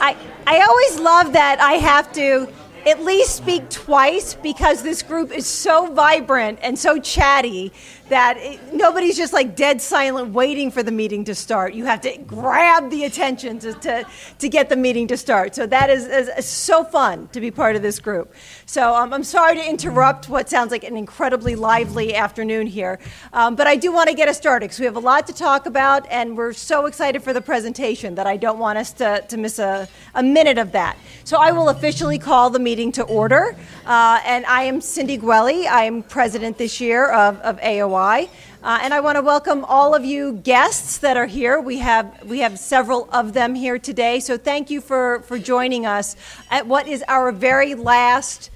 I, I always love that I have to at least speak twice because this group is so vibrant and so chatty that it, nobody's just like dead silent waiting for the meeting to start. You have to grab the attention to, to, to get the meeting to start. So that is, is, is so fun to be part of this group. So um, I'm sorry to interrupt what sounds like an incredibly lively afternoon here, um, but I do want to get us started because we have a lot to talk about and we're so excited for the presentation that I don't want us to, to miss a, a minute of that. So I will officially call the meeting to order. Uh, and I am Cindy Gwelly. I am president this year of, of Uh, and I want to welcome all of you guests that are here. We have, we have several of them here today. So thank you for, for joining us at what is our very last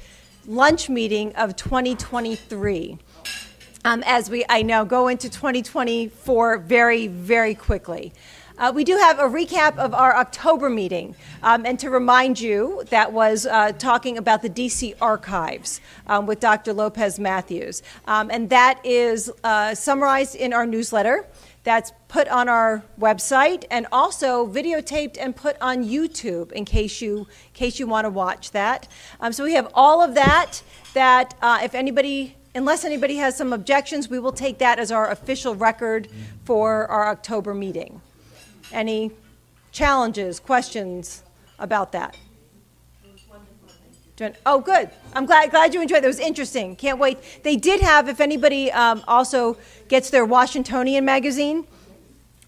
lunch meeting of 2023. Um, as we, I know, go into 2024 very, very quickly. Uh, we do have a recap of our October meeting. Um, and to remind you, that was uh, talking about the DC archives um, with Dr. Lopez Matthews. Um, and that is uh, summarized in our newsletter. That's put on our website and also videotaped and put on YouTube in case you, in case you want to watch that. Um, so we have all of that. That uh, if anybody unless anybody has some objections, we will take that as our official record for our October meeting. Any challenges, questions about that? Oh, good. I'm glad, glad you enjoyed it. It was interesting. Can't wait. They did have, if anybody um, also gets their Washingtonian magazine,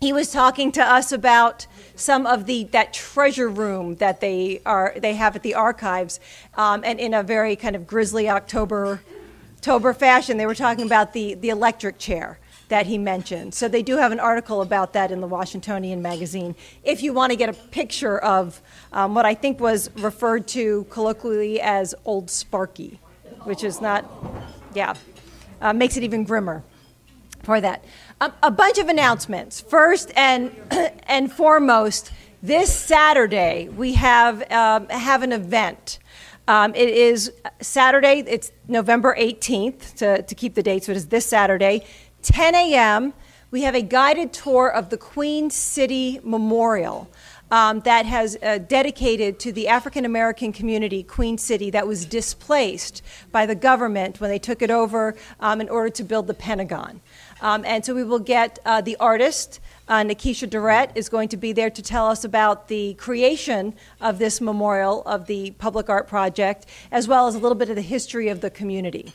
he was talking to us about some of the that treasure room that they are they have at the archives, um, and in a very kind of grisly October October fashion, they were talking about the the electric chair that he mentioned. So they do have an article about that in the Washingtonian magazine. If you want to get a picture of um, what I think was referred to colloquially as Old Sparky, which is not, yeah, uh, makes it even grimmer for that. Um, a bunch of announcements. First and and foremost, this Saturday we have um, have an event. Um, it is Saturday. It's November 18th to, to keep the date. So it is this Saturday. 10 a.m., we have a guided tour of the Queen City Memorial. Um, that has uh, dedicated to the African American community, Queen City, that was displaced by the government when they took it over um, in order to build the Pentagon. Um, and so we will get uh, the artist, uh, Nekisha Durrett, is going to be there to tell us about the creation of this memorial of the Public Art Project, as well as a little bit of the history of the community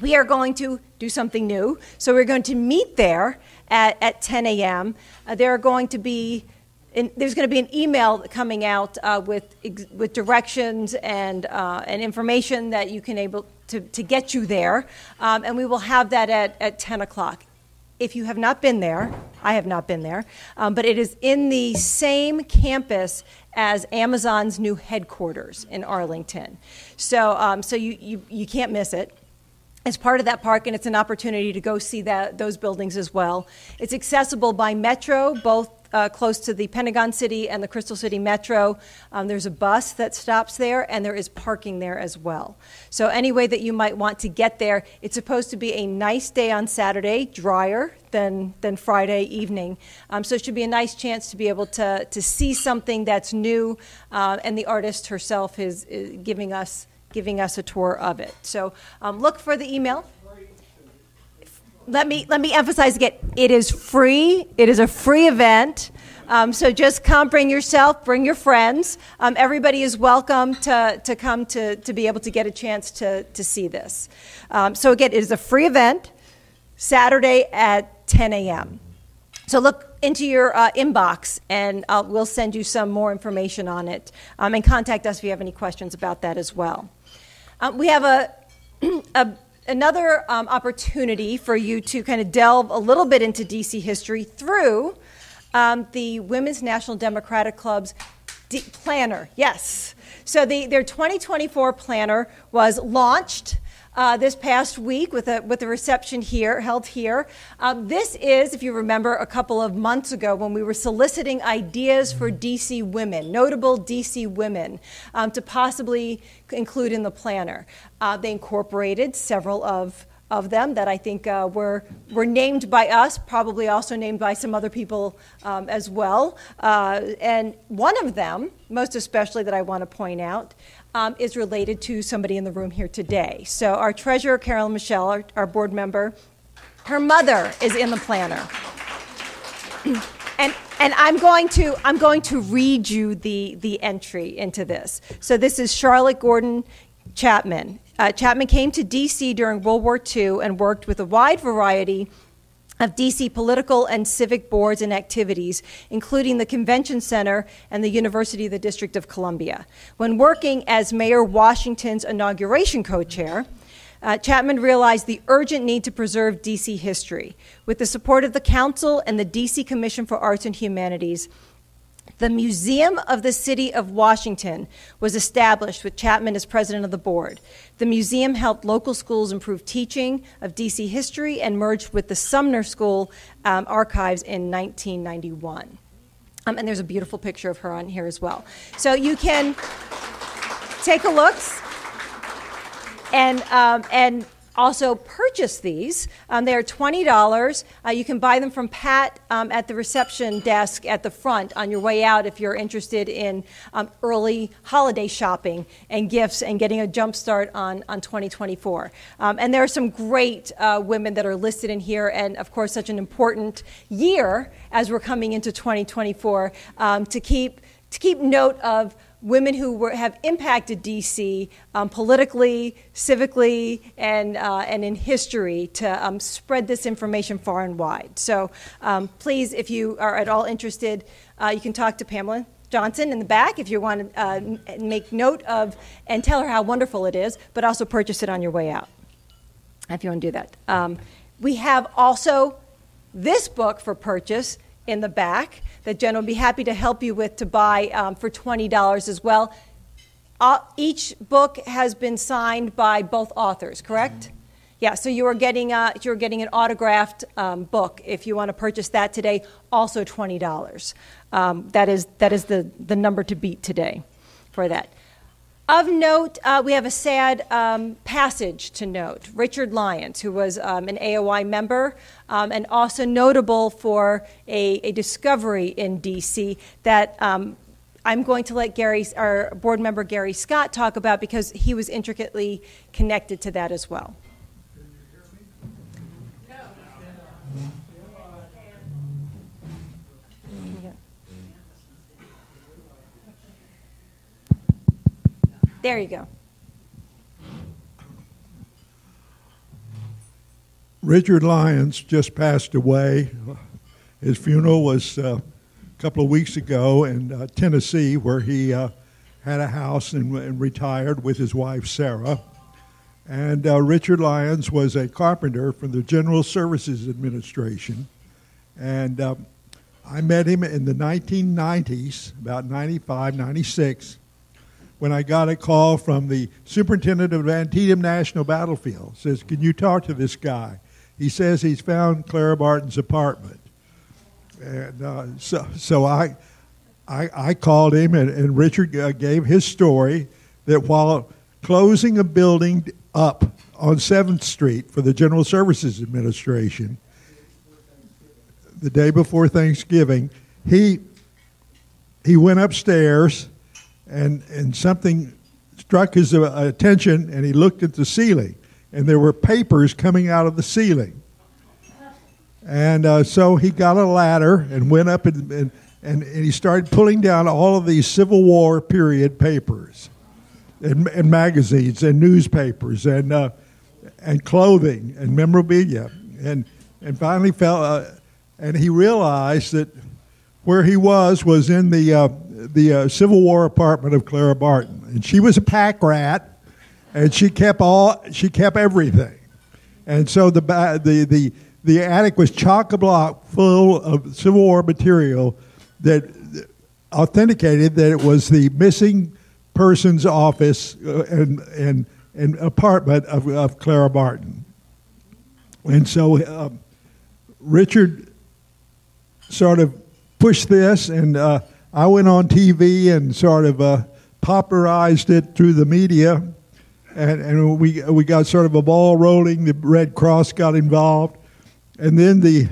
we are going to do something new. So we're going to meet there at, at 10 a.m. Uh, there are going to be in, there's going to be an email coming out uh, with with directions and uh, and information that you can able to, to get you there, um, and we will have that at, at 10 o'clock. If you have not been there, I have not been there, um, but it is in the same campus as Amazon's new headquarters in Arlington. So um, so you, you you can't miss it as part of that park, and it's an opportunity to go see that, those buildings as well. It's accessible by metro, both uh, close to the Pentagon City and the Crystal City Metro. Um, there's a bus that stops there, and there is parking there as well. So, any way that you might want to get there, it's supposed to be a nice day on Saturday, drier than, than Friday evening. Um, so, it should be a nice chance to be able to, to see something that's new, uh, and the artist herself is, is giving us giving us a tour of it. So um, look for the email. Let me let me emphasize again. It is free. It is a free event. Um, so just come, bring yourself, bring your friends. Um, everybody is welcome to, to come to, to be able to get a chance to, to see this. Um, so again, it is a free event, Saturday at 10 a.m. So look into your uh, inbox, and uh, we'll send you some more information on it. Um, and contact us if you have any questions about that as well. Um, we have a, a another um, opportunity for you to kind of delve a little bit into DC history through um, the Women's National Democratic Club's D- planner. Yes. So the, their 2024 planner was launched uh, this past week with a, with a reception here, held here. Um, this is, if you remember, a couple of months ago when we were soliciting ideas for DC women, notable DC women, um, to possibly include in the planner. Uh, they incorporated several of of them that I think uh, were, were named by us, probably also named by some other people um, as well. Uh, and one of them, most especially that I want to point out, um, is related to somebody in the room here today. So, our treasurer, Carolyn Michelle, our, our board member, her mother is in the planner. and and I'm going to I'm going to read you the the entry into this. So this is Charlotte Gordon Chapman. Uh, Chapman came to D.C. during World War II and worked with a wide variety of DC political and civic boards and activities, including the Convention Center and the University of the District of Columbia. When working as Mayor Washington's inauguration co chair, uh, Chapman realized the urgent need to preserve DC history. With the support of the Council and the DC Commission for Arts and Humanities, the Museum of the City of Washington was established with Chapman as president of the board. The museum helped local schools improve teaching of DC history and merged with the Sumner School um, archives in 1991. Um, and there's a beautiful picture of her on here as well. So you can take a look and, um, and also purchase these. Um, they are $20. Uh, you can buy them from Pat um, at the reception desk at the front on your way out if you're interested in um, early holiday shopping and gifts and getting a jump start on, on 2024. Um, and there are some great uh, women that are listed in here, and of course, such an important year as we're coming into 2024 um, to keep to keep note of women who were, have impacted DC um, politically, civically, and, uh, and in history to um, spread this information far and wide. So um, please, if you are at all interested, uh, you can talk to Pamela Johnson in the back if you want to uh, make note of and tell her how wonderful it is, but also purchase it on your way out if you want to do that. Um, we have also this book for purchase in the back that Jen will be happy to help you with to buy um, for $20 as well. Uh, each book has been signed by both authors, correct? Mm-hmm. Yeah, so you are getting a, you're getting an autographed um, book if you want to purchase that today. Also twenty dollars. Um, that is that is the the number to beat today for that. Of note, uh, we have a sad um, passage to note. Richard Lyons, who was um, an AOI member um, and also notable for a, a discovery in DC that um, I'm going to let Gary, our board member Gary Scott, talk about because he was intricately connected to that as well. There you go. Richard Lyons just passed away. His funeral was uh, a couple of weeks ago in uh, Tennessee, where he uh, had a house and, and, retired with his wife Sarah. And uh, Richard Lyons was a carpenter for the General Services Administration. And uh, I met him in the 1990s, about 95, 96 when I got a call from the superintendent of Antietam National Battlefield. Says, "Can you talk to this guy?" He says he's found Clara Barton's apartment, and uh, so so I, I, I called him, and, and Richard uh, gave his story that while closing a building up on Seventh Street for the General Services Administration the day before Thanksgiving, he he went upstairs and, and something struck his uh, attention, and he looked at the ceiling, and there were papers coming out of the ceiling. And uh, so he got a ladder and went up and, and, and, he started pulling down all of these Civil War period papers and, and magazines and newspapers and, uh, and clothing and memorabilia. And, and finally fell, uh, and he realized that where he was was in the uh, the uh, Civil War apartment of Clara Barton, and she was a pack rat, and she kept all she kept everything, and so the the the the attic was chock a block full of Civil War material that authenticated that it was the missing person's office uh, and and and apartment of, of Clara Barton, and so uh, Richard sort of pushed this and. Uh, I went on TV and sort of uh, popularized it through the media. and, and we, we got sort of a ball rolling. The Red Cross got involved. And then the,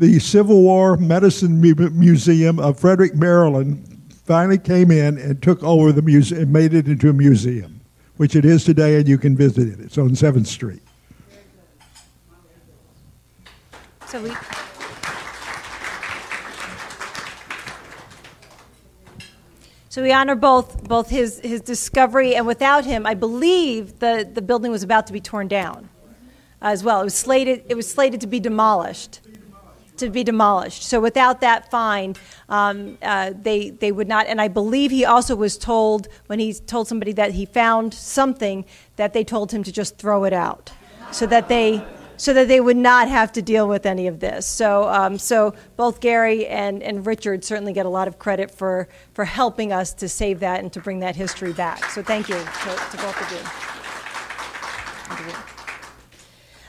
the Civil War Medicine Museum of Frederick, Maryland finally came in and took over the museum and made it into a museum, which it is today, and you can visit it. It's on 7th Street. So we. So we honor both both his his discovery and without him, I believe the the building was about to be torn down, as well. It was slated it was slated to be demolished, to be demolished. So without that find, um, uh, they they would not. And I believe he also was told when he told somebody that he found something that they told him to just throw it out, so that they so that they would not have to deal with any of this. So, um, so both Gary and, and Richard certainly get a lot of credit for, for helping us to save that and to bring that history back. So thank you to, to both of you.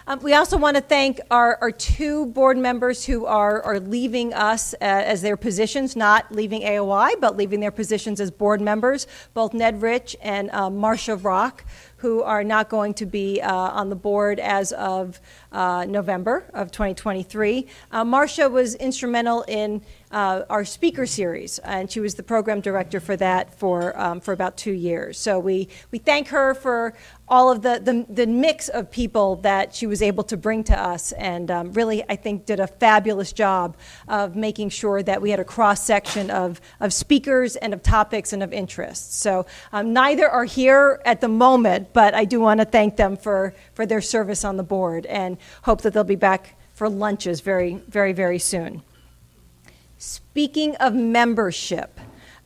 Um, we also want to thank our, our two board members who are, are leaving us uh, as their positions, not leaving AOI, but leaving their positions as board members, both Ned Rich and uh, Marcia Rock, who are not going to be uh, on the board as of uh, November of 2023. Uh, Marcia was instrumental in uh, our speaker series, and she was the program director for that for, um, for about two years. So we, we thank her for all of the, the, the mix of people that she was able to bring to us, and um, really, I think, did a fabulous job of making sure that we had a cross section of, of speakers and of topics and of interests. So um, neither are here at the moment, but I do want to thank them for, for their service on the board and hope that they'll be back for lunches very, very, very soon. Speaking of membership,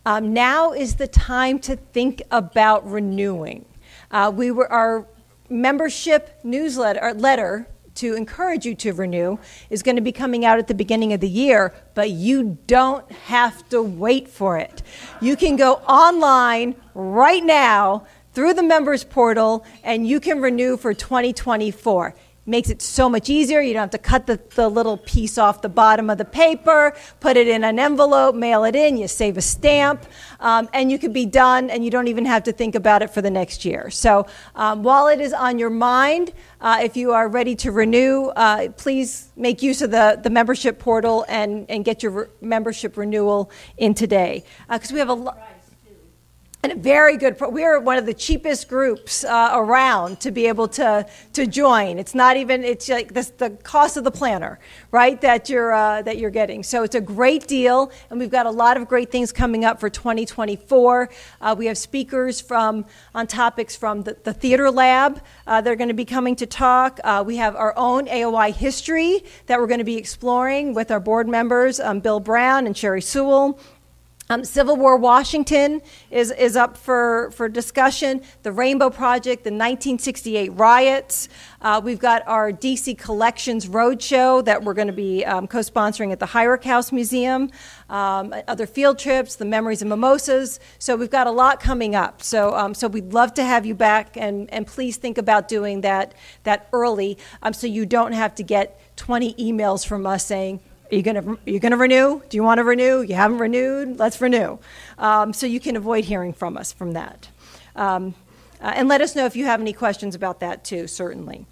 um, now is the time to think about renewing. Uh, we were our membership newsletter letter to encourage you to renew is going to be coming out at the beginning of the year, but you don't have to wait for it. You can go online right now through the members portal and you can renew for 2024 makes it so much easier. You don't have to cut the, the little piece off the bottom of the paper, put it in an envelope, mail it in, you save a stamp, um, and you can be done, and you don't even have to think about it for the next year. So um, while it is on your mind, uh, if you are ready to renew, uh, please make use of the, the membership portal and, and get your re- membership renewal in today. Because uh, we have a lot and very good we're one of the cheapest groups uh, around to be able to to join. It's not even it's like this, the cost of the planner right that you're uh, that you're getting. So it's a great deal and we've got a lot of great things coming up for 2024 uh, we have speakers from on topics from the, the theater lab uh, they're going to be coming to talk. Uh, we have our own aoi history that we're going to be exploring with our board members um, bill brown and sherry sewell um, Civil War Washington is, is up for, for discussion. The Rainbow Project, the 1968 riots. Uh, we've got our DC Collections Roadshow that we're going to be um, co sponsoring at the Heurich House Museum. Um, other field trips, the Memories of Mimosas. So we've got a lot coming up. So, um, so we'd love to have you back, and, and please think about doing that, that early um, so you don't have to get 20 emails from us saying, are you going to you going to renew? Do you want to renew? You haven't renewed? Let's renew. Um, so you can avoid hearing from us from that. Um, uh, and let us know if you have any questions about that too. Certainly.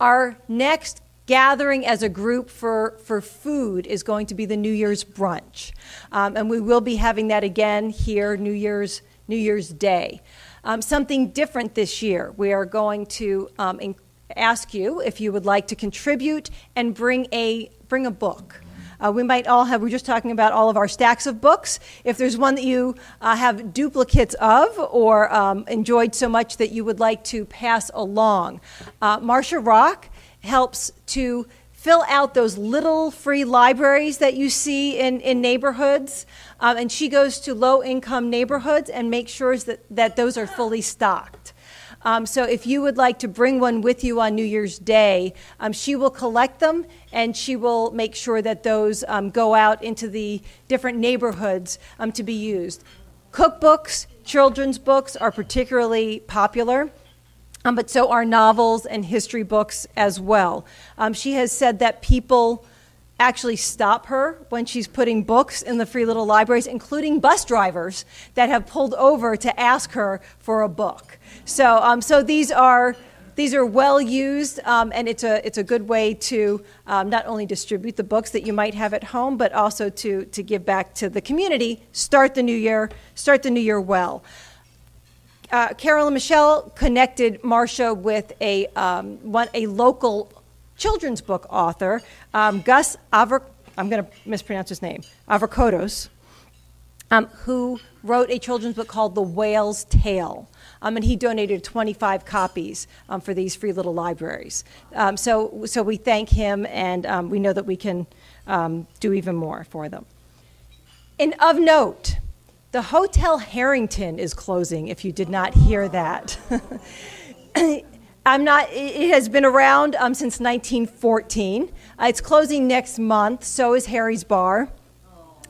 Our next gathering as a group for, for food is going to be the New Year's brunch. Um, and we will be having that again here New Year's, New Year's Day. Um, something different this year. We are going to um, ask you if you would like to contribute and bring a bring a book. Uh, we might all have, we're just talking about all of our stacks of books. If there's one that you uh, have duplicates of or um, enjoyed so much that you would like to pass along, uh, Marcia Rock helps to fill out those little free libraries that you see in, in neighborhoods. Um, and she goes to low income neighborhoods and makes sure that, that those are fully stocked. Um, so if you would like to bring one with you on New Year's Day, um, she will collect them and she will make sure that those um, go out into the different neighborhoods um, to be used. Cookbooks, children's books are particularly popular. Um, but so are novels and history books as well. Um, she has said that people actually stop her when she's putting books in the free little libraries, including bus drivers that have pulled over to ask her for a book. So, um, so these are these are well used, um, and it's a it's a good way to um, not only distribute the books that you might have at home, but also to to give back to the community. Start the new year, start the new year well. Uh, Carolyn Michelle connected Marcia with a um, one a local children's book author, um, Gus Aver. I'm going to mispronounce his name, Avrakotos, um, who wrote a children's book called The Whale's Tale um, and he donated 25 copies um, for these free little libraries. Um, so, so we thank him, and um, we know that we can um, do even more for them. And of note, the Hotel Harrington is closing. If you did not hear that. I'm not, it has been around um, since 1914. Uh, it's closing next month, so is Harry's Bar.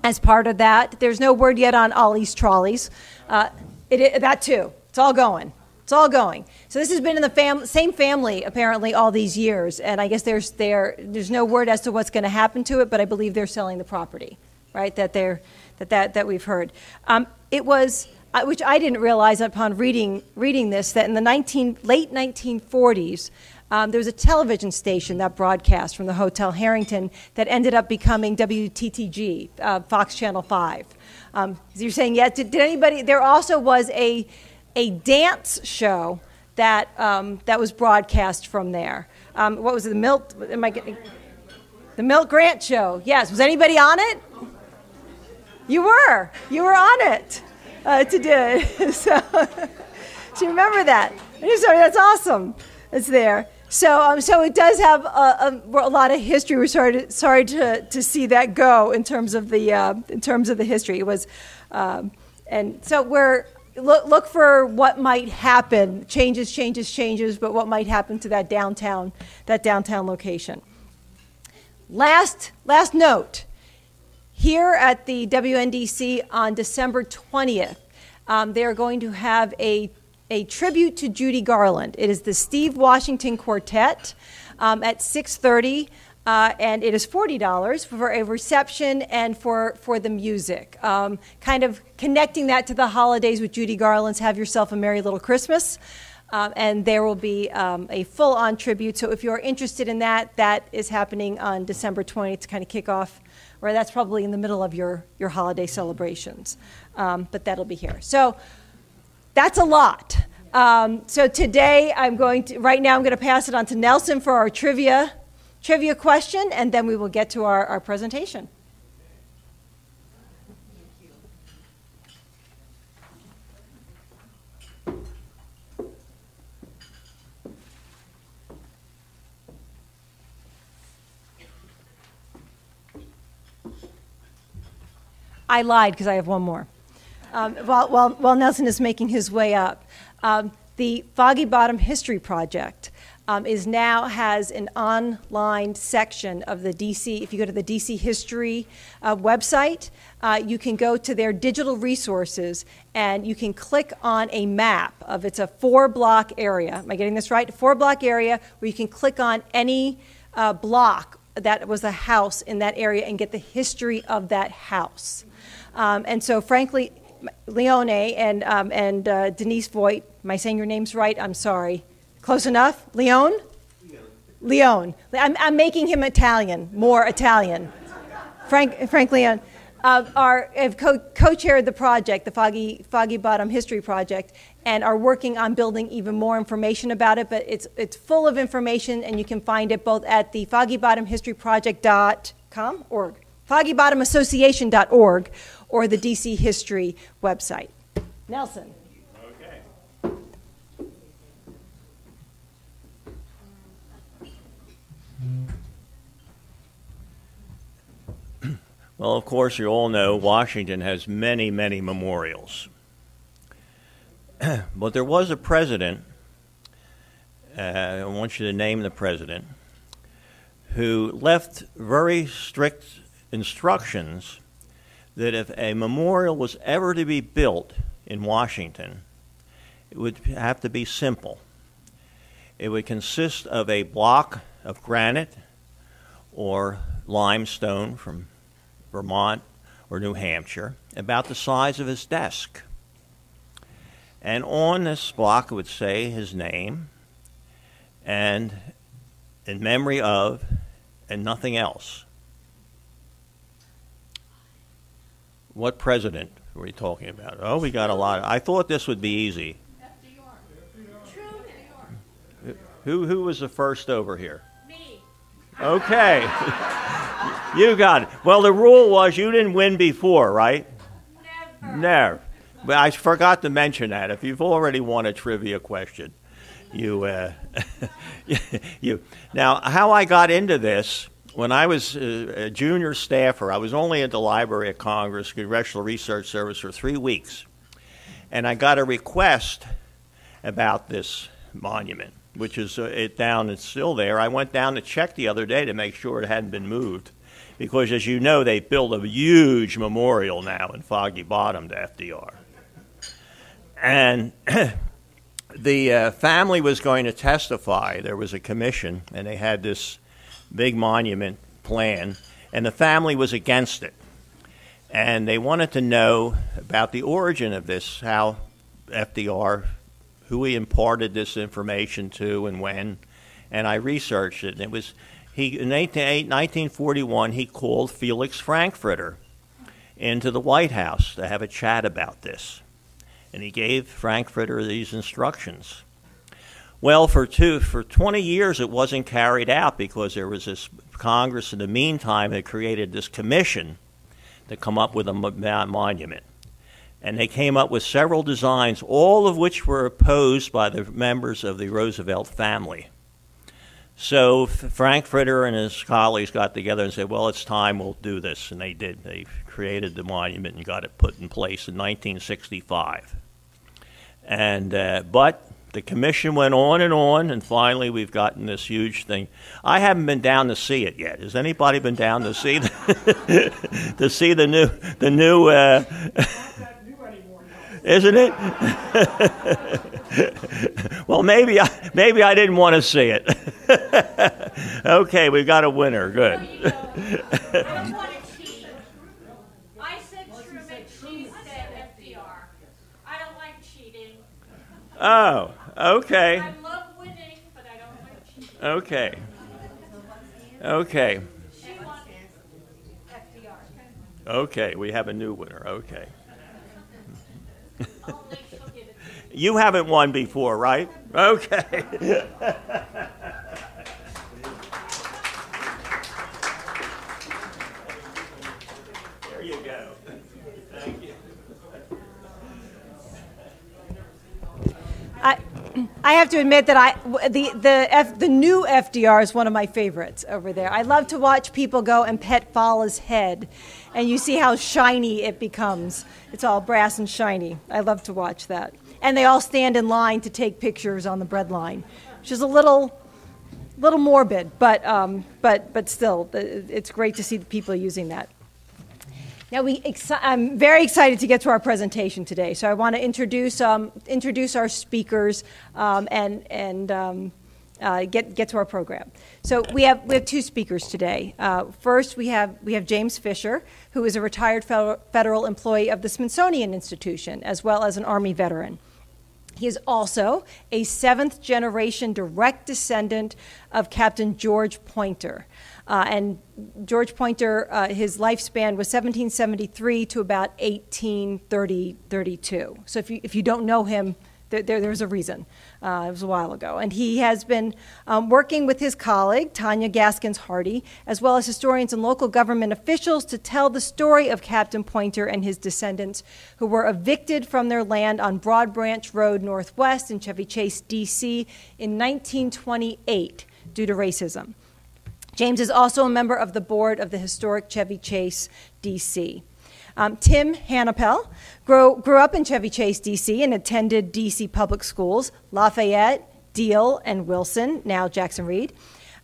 As part of that, there's no word yet on Ollie's Trolleys. Uh, it, that too. It's all going. It's all going. So this has been in the fam- same family apparently all these years, and I guess there's there there's no word as to what's going to happen to it, but I believe they're selling the property, right? That they're that that that we've heard. Um, it was which I didn't realize upon reading reading this that in the 19 late 1940s. Um, there was a television station that broadcast from the Hotel Harrington that ended up becoming WTTG, uh, Fox Channel 5. Um, you're saying, yeah, did, did anybody? There also was a a dance show that, um, that was broadcast from there. Um, what was it, the Milt, am I getting, the Milt Grant show, yes. Was anybody on it? You were, you were on it uh, today. so, so you remember that. Sorry, that's awesome. It's there. So, um, so it does have a, a, a, lot of history. We're sorry to, sorry to, to see that go in terms of the uh, in terms of the history. It was, um, and so we're look, look for what might happen. Changes changes changes but what might happen to that downtown that downtown location. Last last note. Here at the wndc on december 20th um, they're going to have a, a tribute to judy garland. It is the steve washington quartet um, at 6.30 uh, and it is $40 for a reception and for, for the music. Um, kind of connecting that to the holidays with Judy Garland's Have Yourself a Merry Little Christmas. Um, and there will be um, a full on tribute. So if you're interested in that, that is happening on December 20th to kind of kick off, or that's probably in the middle of your, your holiday celebrations. Um, but that'll be here. So that's a lot. Um, so today I'm going to, right now I'm going to pass it on to Nelson for our trivia trivia question, and then we will get to our, our presentation. I lied because I have one more. Um, while, while, while, Nelson is making his way up, um, the Foggy Bottom History Project um, is now has an online section of the DC. If you go to the DC History uh, website, uh, you can go to their digital resources and you can click on a map of it's a four block area. Am I getting this right? A Four block area where you can click on any uh, block that was a house in that area and get the history of that house. Um, and so, frankly, Leone and, um, and uh, Denise Voigt, am I saying your names right? I'm sorry. Close enough? Leon? Leon. I'm, I'm making him Italian, more Italian. Frank, Frank Leon. Uh, are, have co- co-chaired the project, the Foggy, Foggy Bottom History Project, and are working on building even more information about it. But it's, it's full of information, and you can find it both at the foggybottomhistoryproject.com, org, foggybottomassociation.org, or the DC History website. Nelson. Well, of course, you all know Washington has many, many memorials. but there was a president, uh, I want you to name the president, who left very strict instructions that if a memorial was ever to be built in Washington, it would have to be simple. It would consist of a block of granite or limestone from Vermont or New Hampshire, about the size of his desk. And on this block it would say his name and in memory of and nothing else. What president were we talking about? Oh, we got a lot. Of, I thought this would be easy. Who, who was the first over here? Me. Okay. you got it. Well, the rule was you didn't win before, right? Never. Never. But I forgot to mention that. If you've already won a trivia question, you, uh, you. Now, how I got into this, when I was a junior staffer, I was only at the Library of Congress, Congressional Research Service, for three weeks. And I got a request about this monument which is uh, it down, it's still there. I went down to check the other day to make sure it hadn't been moved. Because as you know, they built a huge memorial now in Foggy Bottom to FDR. And the uh, family was going to testify. There was a commission, and they had this big monument plan, and the family was against it. And they wanted to know about the origin of this, how FDR who he imparted this information to and when. And I researched it. And it was he in 1941 he called Felix Frankfurter into the White House to have a chat about this, and he gave Frankfurter these instructions. Well, for two for 20 years it wasn't carried out because there was this Congress in the meantime that created this commission to come up with a monument and they came up with several designs, all of which were opposed by the members of the Roosevelt family. So Frankfurter and his colleagues got together and said, "Well, it's time. We'll do this," and they did. They created the monument and got it put in place in 1965. And uh, but the commission went on and on, and finally we've gotten this huge thing. I haven't been down to see it yet. Has anybody been down to see the, to see the new the new? Uh, isn't it? well, maybe I, maybe I didn't want to see it. okay, we've got a winner. Good. I don't want to cheat. I said Truman, she said FDR. I like cheating. Oh, okay. I love winning, but I don't like cheating. Okay. Okay. She won FDR. Okay, we have a new winner. Okay. Only she'll give it to me. You haven't won before, right? Okay. there you go. Thank you. I, have to admit that I the the F, the new FDR is one of my favorites over there. I love to watch people go and pet Fala's head, and you see how shiny it becomes. It's all brass and shiny. I love to watch that. And they all stand in line to take pictures on the bread line, which is a little little morbid, but um, but but still, it's great to see the people using that. Now, we I'm very excited to get to our presentation today. So I want to introduce, um, introduce our speakers um, and, and um, uh, get, get to our program. So we have, we have two speakers today. Uh, first, we have, we have James Fisher, who is a retired federal, federal employee of the Smithsonian Institution, as well as an Army veteran. He is also a seventh generation direct descendant of Captain George Pointer. Uh, and George Pointer, uh, his lifespan was 1773 to about 1830, 32. So if you, if you don't know him, there, there, there's a reason. Uh, it was a while ago. And he has been um, working with his colleague, Tanya Gaskins Hardy, as well as historians and local government officials to tell the story of Captain Pointer and his descendants who were evicted from their land on Broad Branch Road Northwest in Chevy Chase, D.C. in 1928 due to racism. James is also a member of the board of the historic Chevy Chase, D.C. Um, Tim Hannapel grew, grew up in Chevy Chase, D.C., and attended D.C. public schools, Lafayette, Deal, and Wilson, now Jackson Reed.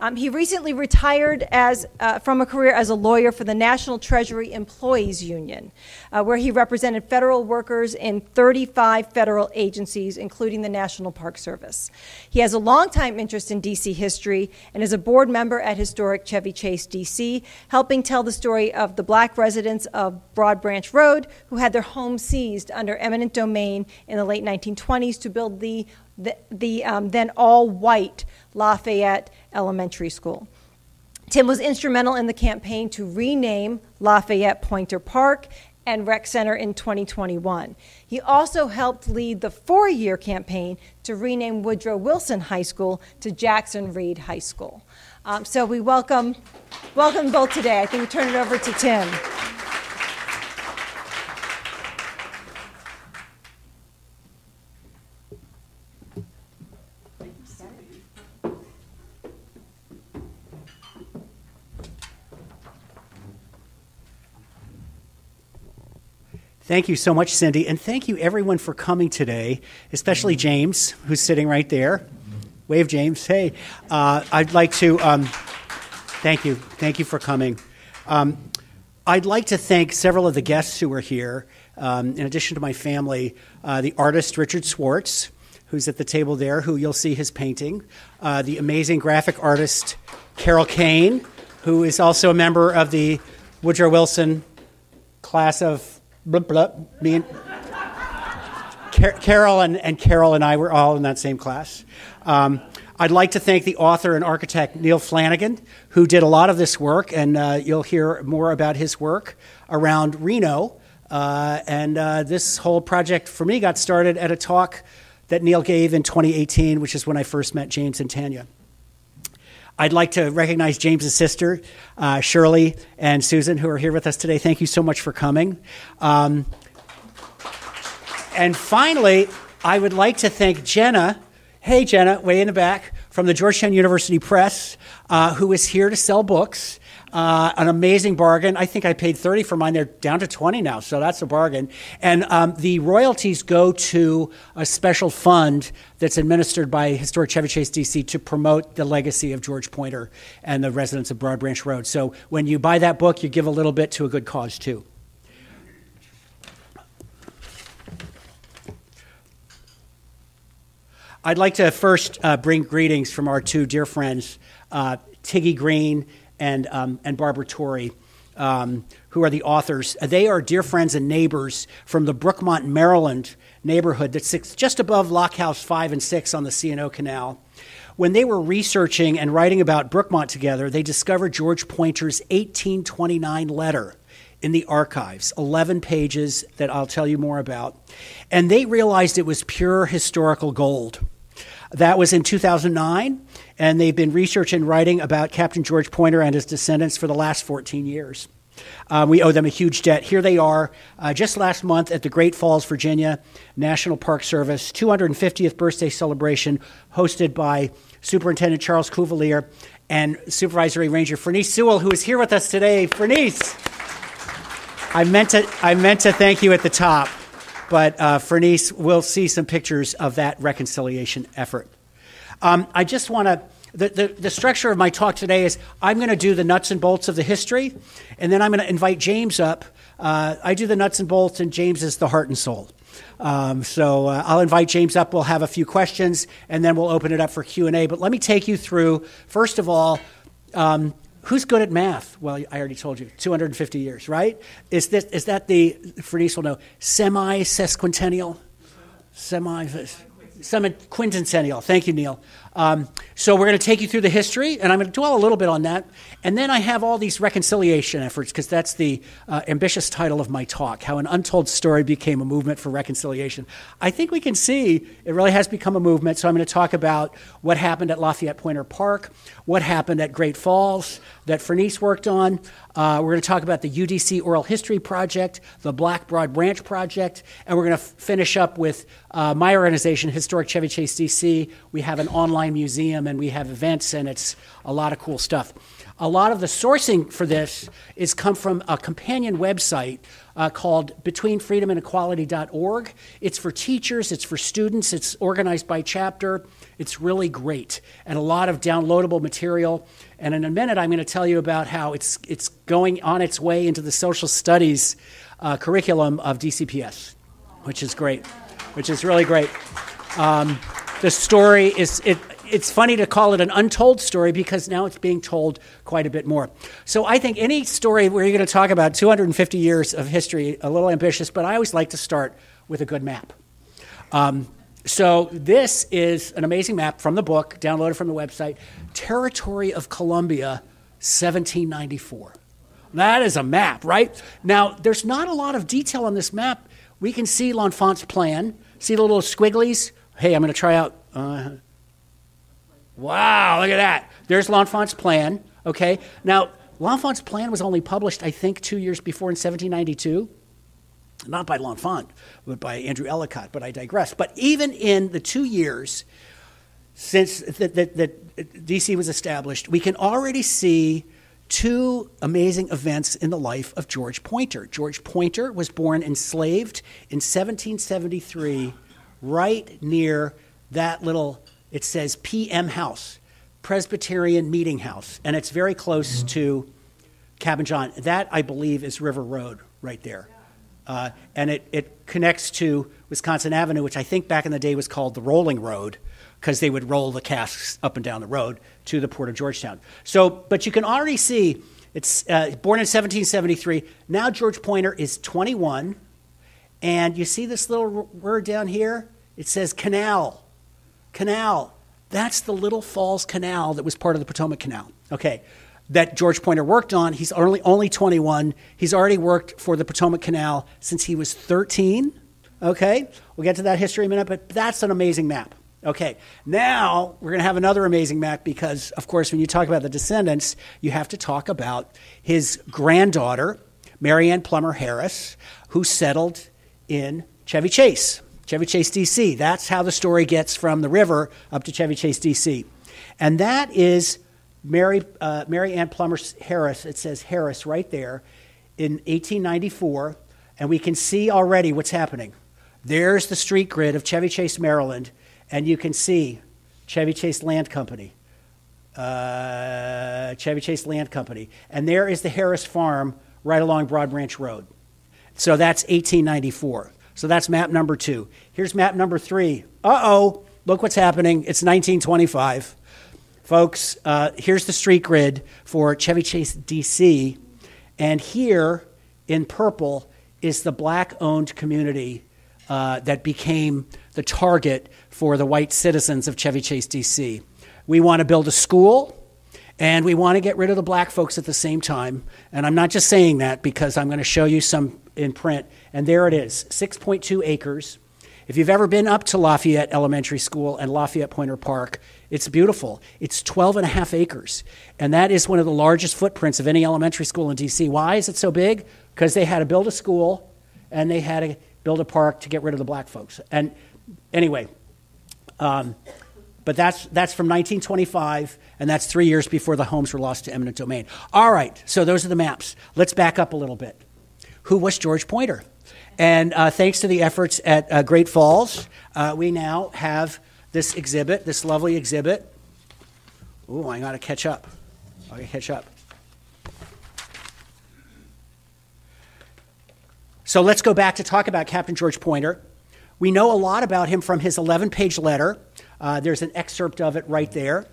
Um, he recently retired as, uh, from a career as a lawyer for the National Treasury Employees Union, uh, where he represented federal workers in 35 federal agencies, including the National Park Service. He has a longtime interest in D.C. history and is a board member at historic Chevy Chase, D.C., helping tell the story of the black residents of Broad Branch Road who had their homes seized under eminent domain in the late 1920s to build the, the, the um, then all white Lafayette Elementary School. Tim was instrumental in the campaign to rename Lafayette Pointer Park and Rec Center in 2021. He also helped lead the four year campaign to rename Woodrow Wilson High School to Jackson Reed High School. Um, so we welcome, welcome both today. I think we turn it over to Tim. Thank you so much, Cindy, and thank you everyone for coming today, especially James, who's sitting right there. Wave, James. Hey, uh, I'd like to um, thank you. Thank you for coming. Um, I'd like to thank several of the guests who are here. Um, in addition to my family, uh, the artist Richard Swartz, who's at the table there, who you'll see his painting, uh, the amazing graphic artist Carol Kane, who is also a member of the Woodrow Wilson class of blah, blah, me and Car- Carol and, and Carol and I were all in that same class. Um, I'd like to thank the author and architect Neil Flanagan, who did a lot of this work, and uh, you'll hear more about his work around Reno. Uh, and uh, this whole project for me got started at a talk that Neil gave in 2018, which is when I first met James and Tanya. I'd like to recognize James's sister, uh, Shirley and Susan, who are here with us today. Thank you so much for coming. Um, and finally, I would like to thank Jenna. Hey, Jenna, way in the back from the Georgetown University Press, uh, who is here to sell books. Uh, an amazing bargain. I think I paid 30 for mine. They're down to 20 now, so that's a bargain. And um, the royalties go to a special fund that's administered by Historic Chevy Chase DC to promote the legacy of George Pointer and the residents of Broad Branch Road. So when you buy that book, you give a little bit to a good cause too. I'd like to first uh, bring greetings from our two dear friends, uh, Tiggy Green and, um, and Barbara Torrey, um, who are the authors. They are dear friends and neighbors from the Brookmont, Maryland neighborhood that sits just above Lock House 5 and 6 on the C&O Canal. When they were researching and writing about Brookmont together, they discovered George Pointer's 1829 letter in the archives, 11 pages that I'll tell you more about. And they realized it was pure historical gold. That was in 2009, and they've been researching and writing about Captain George Pointer and his descendants for the last 14 years. Um, we owe them a huge debt. Here they are, uh, just last month at the Great Falls, Virginia National Park Service 250th birthday celebration hosted by Superintendent Charles Cuvelier and Supervisory Ranger Fernice Sewell, who is here with us today. Fernice, I meant to, I meant to thank you at the top but uh, Fernice will see some pictures of that reconciliation effort. Um, I just want to. The, the, the, structure of my talk today is I'm going to do the nuts and bolts of the history, and then I'm going to invite James up. Uh, I do the nuts and bolts, and James is the heart and soul. Um, so uh, I'll invite James up. We'll have a few questions, and then we'll open it up for Q and A. But let me take you through first of all um, Who's good at math? Well, I already told you, 250 years, right? Is, this, is that the, Fernice will know, semi sesquicentennial? Semi, semi quintennial. Thank you, Neil. Um, so we're going to take you through the history, and I'm going to dwell a little bit on that. And then I have all these reconciliation efforts, because that's the uh, ambitious title of my talk How an Untold Story Became a Movement for Reconciliation. I think we can see it really has become a movement. So I'm going to talk about what happened at Lafayette Pointer Park, what happened at Great Falls that Fernice worked on. Uh, we're going to talk about the UDC Oral History Project, the Black Broad Branch Project, and we're going to f- finish up with uh, my organization, Historic Chevy Chase DC. We have an online online museum, and we have events, and it's a lot of cool stuff. A lot of the sourcing for this is come from a companion website uh, called betweenfreedomandequality.org. It's for teachers, it's for students, it's organized by chapter. It's really great and a lot of downloadable material. And in a minute, I'm going to tell you about how it's, it's going on its way into the social studies uh, curriculum of DCPS, which is great, which is really great. Um, the story is, it, it's funny to call it an untold story because now it's being told quite a bit more. So I think any story where you're going to talk about 250 years of history, a little ambitious, but I always like to start with a good map. Um, so this is an amazing map from the book, downloaded from the website, Territory of Columbia, 1794. That is a map, right? Now, there's not a lot of detail on this map. We can see L'Enfant's plan. See the little squigglies? Hey, I'm going to try out. Uh, Wow, look at that. There's L'Enfant's plan. Okay. Now, L'Enfant's plan was only published, I think, two years before in 1792. Not by L'Enfant, but by Andrew Ellicott, but I digress. But even in the two years since that, that, that DC was established, we can already see two amazing events in the life of George Pointer. George Pointer was born enslaved in 1773, right near that little it says PM House, Presbyterian Meeting House, and it's very close mm-hmm. to Cabin John. That, I believe, is River Road right there. Uh, and it, it connects to Wisconsin Avenue, which I think back in the day was called the Rolling Road, because they would roll the casks up and down the road to the port of Georgetown. So, but you can already see it's uh, born in 1773. Now George Pointer is 21, and you see this little word down here? It says canal. Canal. That's the Little Falls Canal that was part of the Potomac Canal. Okay. That George Pointer worked on. He's only, only 21. He's already worked for the Potomac Canal since he was 13. Okay. We'll get to that history in a minute, but that's an amazing map. Okay, now we're going to have another amazing map because, of course, when you talk about the descendants, you have to talk about his granddaughter, Mary Ann Plummer Harris, who settled in Chevy Chase. Chevy Chase, D.C. That's how the story gets from the river up to Chevy Chase, D.C. And that is Mary, uh, Mary Ann Plummer Harris. It says Harris right there in 1894. And we can see already what's happening. There's the street grid of Chevy Chase, Maryland. And you can see Chevy Chase Land Company. Uh, Chevy Chase Land Company. And there is the Harris Farm right along Broad Branch Road. So that's 1894. So that's map number two. Here's map number three. Uh oh, look what's happening. It's 1925. Folks, uh, here's the street grid for Chevy Chase, D.C. And here in purple is the black owned community uh, that became the target for the white citizens of Chevy Chase, D.C. We want to build a school. And we want to get rid of the black folks at the same time. And I'm not just saying that because I'm going to show you some in print. And there it is 6.2 acres. If you've ever been up to Lafayette Elementary School and Lafayette Pointer Park, it's beautiful. It's 12 and a half acres. And that is one of the largest footprints of any elementary school in DC. Why is it so big? Because they had to build a school and they had to build a park to get rid of the black folks. And anyway, um, but that's, that's from 1925, and that's three years before the homes were lost to eminent domain. All right, so those are the maps. Let's back up a little bit. Who was George Pointer. And uh, thanks to the efforts at uh, Great Falls, uh, we now have this exhibit, this lovely exhibit. Ooh, I got to catch up. I got to catch up. So let's go back to talk about Captain George Pointer. We know a lot about him from his 11 page letter uh, there's an excerpt of it right there.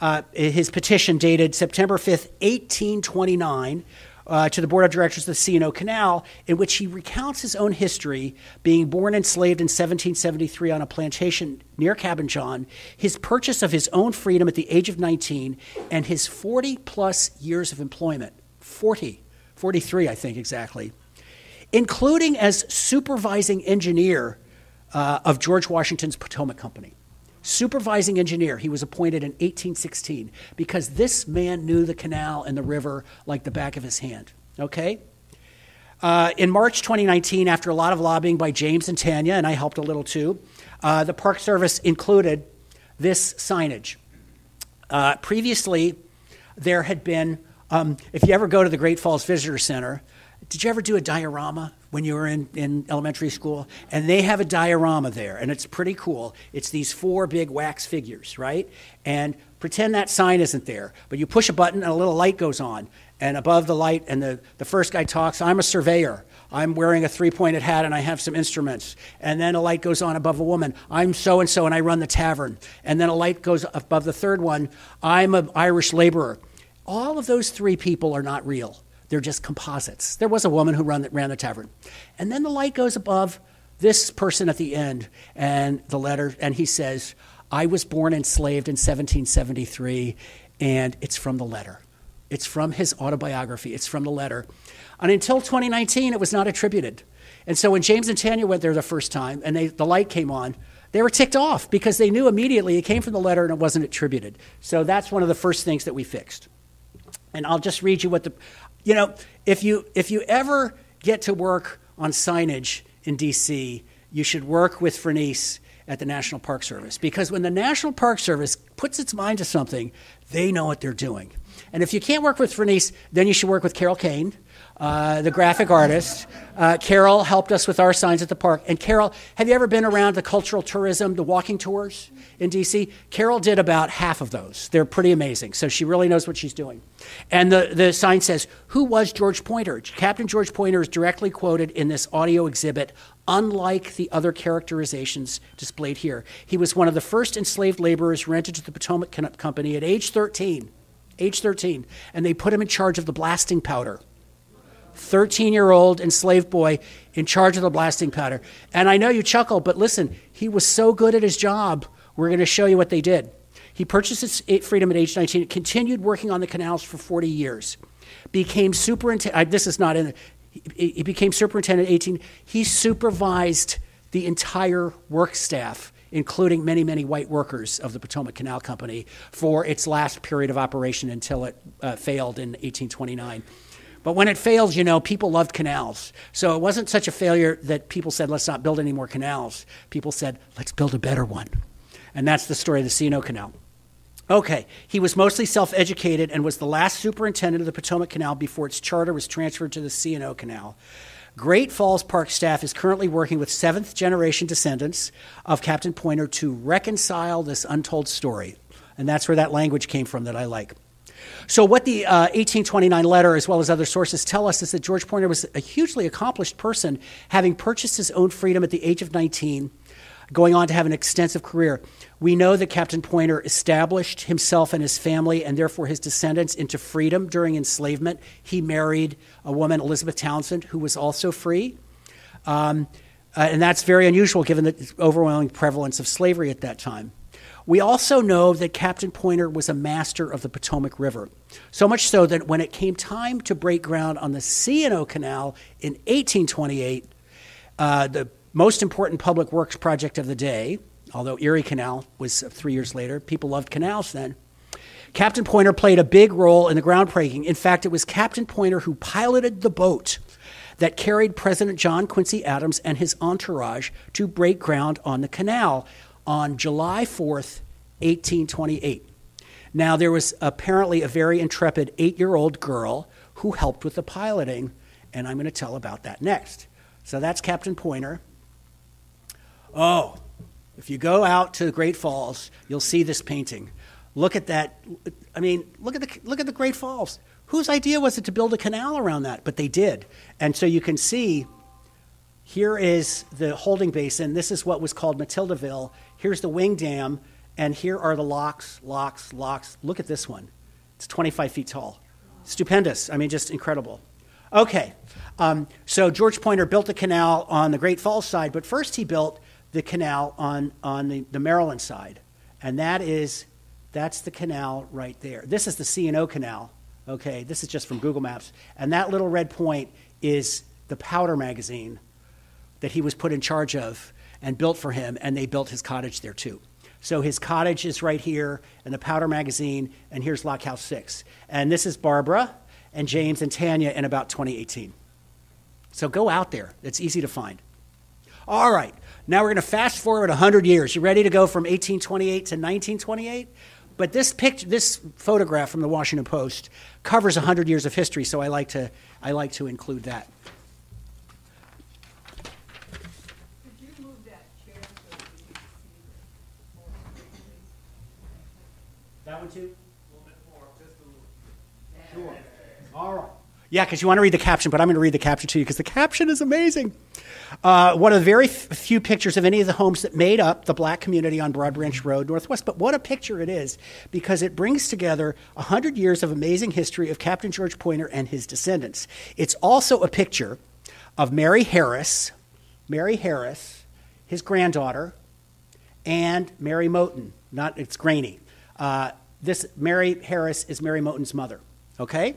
Uh, his petition dated September 5th, 1829, uh, to the board of directors of the C&O Canal, in which he recounts his own history, being born enslaved in 1773 on a plantation near Cabin John, his purchase of his own freedom at the age of 19, and his 40 plus years of employment. 40, 43, I think exactly, including as supervising engineer uh, of George Washington's Potomac Company supervising engineer. He was appointed in 1816 because this man knew the canal and the river like the back of his hand. Okay? Uh, in March 2019, after a lot of lobbying by James and Tanya, and I helped a little too, uh, the Park Service included this signage. Uh, previously, there had been, um, if you ever go to the Great Falls Visitor Center, did you ever do a diorama when you were in, in elementary school? And they have a diorama there, and it's pretty cool. It's these four big wax figures, right? And pretend that sign isn't there, but you push a button and a little light goes on. And above the light, and the, the first guy talks, I'm a surveyor. I'm wearing a three pointed hat and I have some instruments. And then a light goes on above a woman. I'm so and so and I run the tavern. And then a light goes above the third one. I'm an Irish laborer. All of those three people are not real. They're just composites. There was a woman who ran the, ran the tavern. And then the light goes above this person at the end and the letter, and he says, I was born enslaved in 1773, and it's from the letter. It's from his autobiography, it's from the letter. And until 2019, it was not attributed. And so when James and Tanya went there the first time and they, the light came on, they were ticked off because they knew immediately it came from the letter and it wasn't attributed. So that's one of the first things that we fixed. And I'll just read you what the, you know, if you, if you ever get to work on signage in DC, you should work with Fernice at the National Park Service because when the National Park Service puts its mind to something, they know what they're doing. And if you can't work with Fernice, then you should work with Carol Kane uh, the graphic artist. Uh, Carol helped us with our signs at the park. And Carol, have you ever been around the cultural tourism, the walking tours in DC? Carol did about half of those. They're pretty amazing. So she really knows what she's doing. And the, the sign says, Who was George Pointer? Captain George Pointer is directly quoted in this audio exhibit, unlike the other characterizations displayed here. He was one of the first enslaved laborers rented to the Potomac Company at age 13. Age 13. And they put him in charge of the blasting powder. 13 year old enslaved boy in charge of the blasting powder. And I know you chuckle, but listen, he was so good at his job. We're going to show you what they did. He purchased his freedom at age 19, continued working on the canals for 40 years, became superintendent. This is not in He became superintendent at 18. He supervised the entire work staff, including many, many white workers of the Potomac Canal Company, for its last period of operation until it uh, failed in 1829. But when it fails, you know, people loved canals. So it wasn't such a failure that people said, let's not build any more canals. People said, let's build a better one. And that's the story of the C&O Canal. Okay, he was mostly self educated and was the last superintendent of the Potomac Canal before its charter was transferred to the C&O Canal. Great Falls Park staff is currently working with seventh generation descendants of Captain Pointer to reconcile this untold story. And that's where that language came from that I like. So, what the uh, 1829 letter, as well as other sources, tell us is that George Pointer was a hugely accomplished person, having purchased his own freedom at the age of 19, going on to have an extensive career. We know that Captain Pointer established himself and his family, and therefore his descendants, into freedom during enslavement. He married a woman, Elizabeth Townsend, who was also free. Um, uh, and that's very unusual given the overwhelming prevalence of slavery at that time. We also know that Captain Pointer was a master of the Potomac River, so much so that when it came time to break ground on the C&O Canal in 1828, uh, the most important public works project of the day, although Erie Canal was three years later, people loved canals then. Captain Pointer played a big role in the groundbreaking. In fact, it was Captain Pointer who piloted the boat that carried President John Quincy Adams and his entourage to break ground on the canal on July 4th, 1828. Now, there was apparently a very intrepid eight year old girl who helped with the piloting, and I'm going to tell about that next. So that's Captain Pointer. Oh, if you go out to the Great Falls, you'll see this painting. Look at that. I mean, look at the, look at the Great Falls. Whose idea was it to build a canal around that? But they did. And so you can see here is the holding basin. This is what was called Matildaville. Here's the wing dam, and here are the locks, locks, locks. Look at this one. It's 25 feet tall. Stupendous. I mean, just incredible. Okay, um, so George Pointer built the canal on the Great Falls side, but first he built the canal on, on the, the Maryland side. And that is, that's the canal right there. This is the C&O Canal. Okay, this is just from Google Maps. And that little red point is the powder magazine that he was put in charge of and built for him, and they built his cottage there too. So his cottage is right here, and the Powder Magazine, and here's Lock House 6. And this is Barbara and James and Tanya in about 2018. So go out there. It's easy to find. All right. Now we're going to fast forward 100 years. You ready to go from 1828 to 1928? But this picture, this photograph from the Washington Post covers 100 years of history, so I like to, I like to include that. That one too? Sure. All right. Yeah, because you want to read the caption, but I'm going to read the caption to you because the caption is amazing. Uh, one of the very f- few pictures of any of the homes that made up the black community on Broad Branch Road Northwest. But what a picture it is because it brings together 100 years of amazing history of Captain George Pointer and his descendants. It's also a picture of Mary Harris, Mary Harris, his granddaughter, and Mary Moton. Not, it's grainy. Uh, this Mary Harris is Mary Moton's mother. Okay?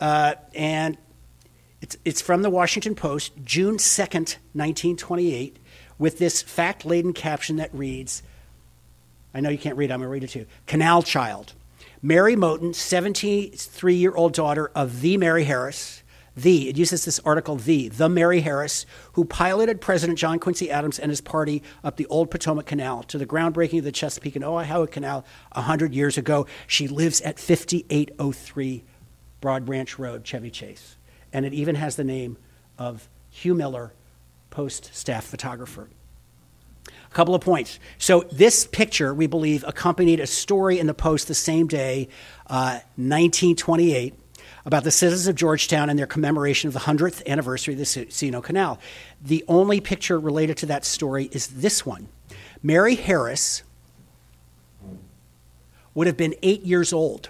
Uh, and it's, it's from the Washington Post, June 2nd, 1928, with this fact laden caption that reads I know you can't read I'm going to read it to you. Canal Child. Mary Moton, 73 year old daughter of the Mary Harris, the, it uses this article, the, the Mary Harris, who piloted President John Quincy Adams and his party up the old Potomac Canal to the groundbreaking of the Chesapeake and Ohio Canal 100 years ago. She lives at 5803 Broad Branch Road, Chevy Chase. And it even has the name of Hugh Miller, Post staff photographer. A couple of points. So, this picture, we believe, accompanied a story in the Post the same day, uh, 1928, about the citizens of Georgetown and their commemoration of the 100th anniversary of the C&O Canal. The only picture related to that story is this one. Mary Harris would have been eight years old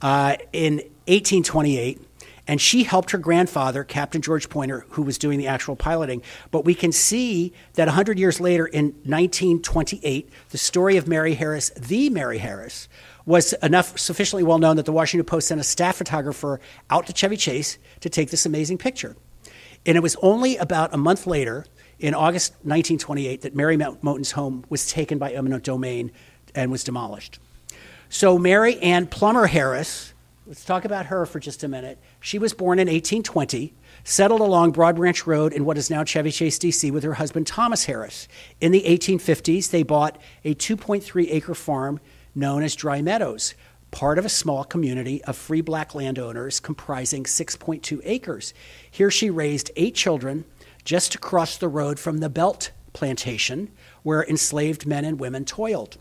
uh, in 1828, and she helped her grandfather, Captain George Pointer, who was doing the actual piloting. But we can see that 100 years later, in 1928, the story of Mary Harris, the Mary Harris, was enough sufficiently well known that the Washington Post sent a staff photographer out to Chevy Chase to take this amazing picture. And it was only about a month later, in August 1928, that Mary Moton's home was taken by eminent domain and was demolished. So Mary Ann Plummer Harris, let's talk about her for just a minute. She was born in 1820, settled along Broad Branch Road in what is now Chevy Chase, D.C., with her husband Thomas Harris. In the 1850s, they bought a 2.3 acre farm known as Dry Meadows, part of a small community of free black landowners comprising 6.2 acres. Here she raised eight children just across the road from the Belt Plantation, where enslaved men and women toiled.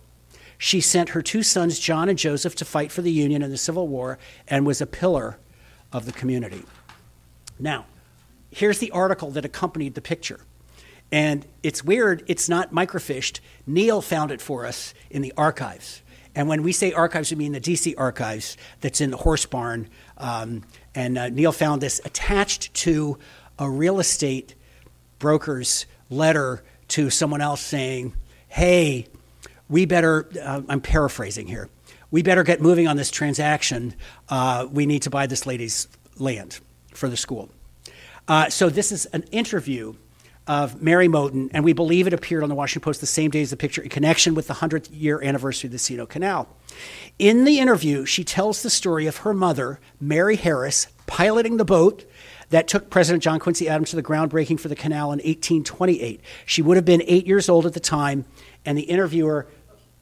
She sent her two sons, John and Joseph, to fight for the Union in the Civil War and was a pillar of the community. Now, here's the article that accompanied the picture. And it's weird, it's not microfiched. Neil found it for us in the archives. And when we say archives, we mean the DC archives that's in the horse barn. Um, and uh, Neil found this attached to a real estate broker's letter to someone else saying, hey, we better, uh, I'm paraphrasing here, we better get moving on this transaction. Uh, we need to buy this lady's land for the school. Uh, so this is an interview of Mary Moton, and we believe it appeared on the Washington Post the same day as the picture in connection with the 100th year anniversary of the C&O Canal. In the interview, she tells the story of her mother, Mary Harris, piloting the boat that took President John Quincy Adams to the groundbreaking for the canal in 1828. She would have been eight years old at the time, and the interviewer,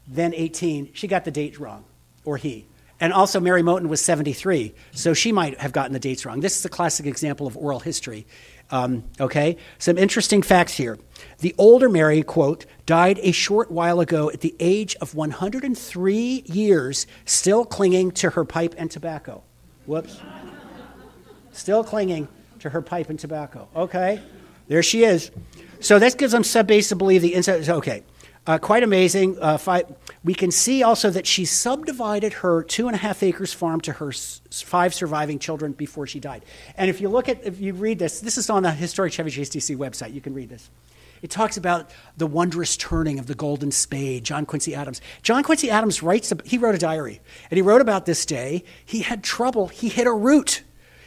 then 18, she got the date wrong, or he. And also, Mary Moton was 73, so she might have gotten the dates wrong. This is a classic example of oral history. Um, okay? Some interesting facts here. The older Mary, quote, died a short while ago at the age of 103 years, still clinging to her pipe and tobacco. Whoops. Still clinging to her pipe and tobacco. Okay? There she is. So this gives them some base to believe the inside. Okay. Uh, quite amazing. Uh, five, we can see also that she subdivided her two and a half acres farm to her s- five surviving children before she died. And if you look at, if you read this, this is on the Historic Chevy Chase DC website. You can read this. It talks about the wondrous turning of the golden spade, John Quincy Adams. John Quincy Adams writes, he wrote a diary, and he wrote about this day. He had trouble, he hit a root.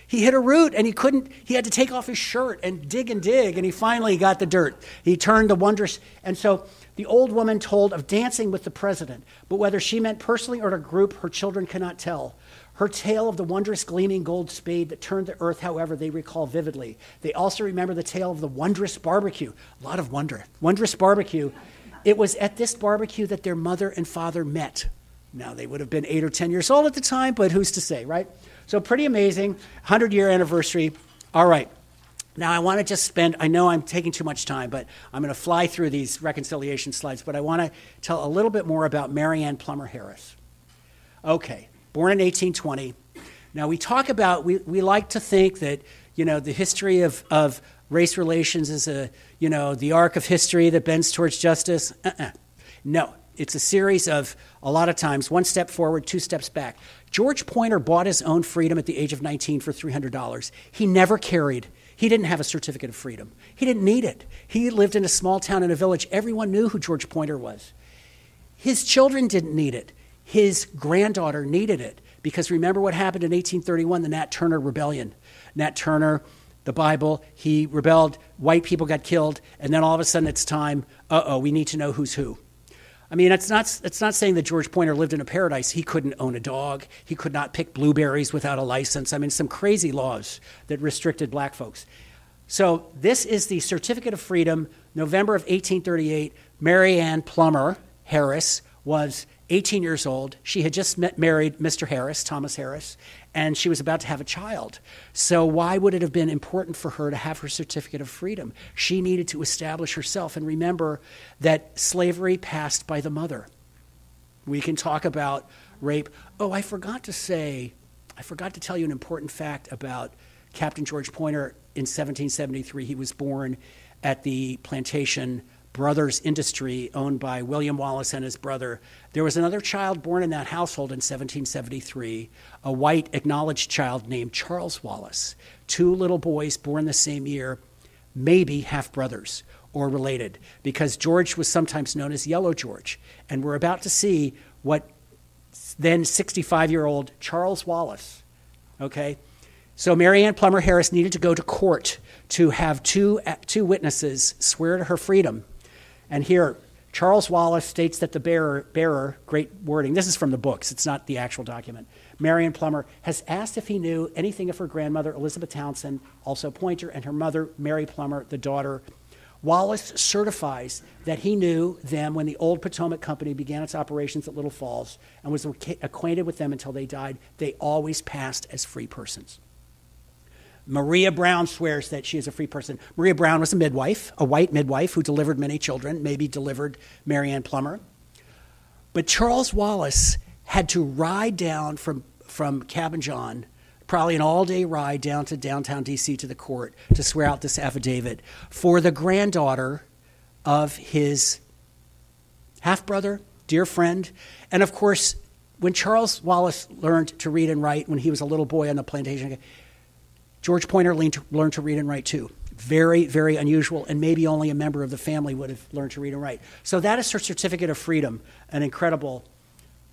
He hit a root and he couldn't, he had to take off his shirt and dig and dig, and he finally got the dirt. He turned the wondrous, and so the old woman told of dancing with the president, but whether she meant personally or a group, her children cannot tell. Her tale of the wondrous gleaming gold spade that turned the earth, however, they recall vividly. They also remember the tale of the wondrous barbecue. A lot of wonder. Wondrous barbecue. It was at this barbecue that their mother and father met. Now, they would have been eight or 10 years old at the time, but who's to say, right? So, pretty amazing. 100 year anniversary. All right. Now, I want to just spend, I know I'm taking too much time, but I'm going to fly through these reconciliation slides, but I want to tell a little bit more about Mary Ann Plummer Harris. Okay, born in 1820. Now, we talk about, we, we like to think that, you know, the history of, of race relations is a, you know, the arc of history that bends towards justice. Uh-uh. No, it's a series of, a lot of times, one step forward, two steps back. George Pointer bought his own freedom at the age of 19 for $300. He never carried he didn't have a certificate of freedom. He didn't need it. He lived in a small town in a village. Everyone knew who George Pointer was. His children didn't need it. His granddaughter needed it because remember what happened in 1831, the Nat Turner Rebellion. Nat Turner, the Bible, he rebelled, white people got killed, and then all of a sudden it's time, uh oh, we need to know who's who. I mean, it's not, it's not saying that George Pointer lived in a paradise. He couldn't own a dog. He could not pick blueberries without a license. I mean, some crazy laws that restricted black folks. So, this is the Certificate of Freedom, November of 1838. Mary Ann Plummer Harris was 18 years old. She had just met, married Mr. Harris, Thomas Harris, and she was about to have a child. So, why would it have been important for her to have her certificate of freedom? She needed to establish herself and remember that slavery passed by the mother. We can talk about rape. Oh, I forgot to say, I forgot to tell you an important fact about Captain George Pointer in 1773. He was born at the plantation Brothers Industry, owned by William Wallace and his brother. There was another child born in that household in 1773, a white acknowledged child named Charles Wallace. Two little boys born the same year, maybe half brothers or related, because George was sometimes known as Yellow George. And we're about to see what then 65 year old Charles Wallace, okay? So Mary Ann Plummer Harris needed to go to court to have two, two witnesses swear to her freedom and here, Charles Wallace states that the bearer, bearer, great wording, this is from the books, it's not the actual document. Marion Plummer has asked if he knew anything of her grandmother, Elizabeth Townsend, also Pointer, and her mother, Mary Plummer, the daughter. Wallace certifies that he knew them when the old Potomac Company began its operations at Little Falls and was acquainted with them until they died. They always passed as free persons. Maria Brown swears that she is a free person. Maria Brown was a midwife, a white midwife who delivered many children, maybe delivered Mary Ann Plummer. But Charles Wallace had to ride down from, from Cabin John, probably an all day ride down to downtown D.C. to the court to swear out this affidavit for the granddaughter of his half brother, dear friend. And of course, when Charles Wallace learned to read and write when he was a little boy on the plantation, George Pointer learned to read and write too. Very, very unusual, and maybe only a member of the family would have learned to read and write. So that is her certificate of freedom, an incredible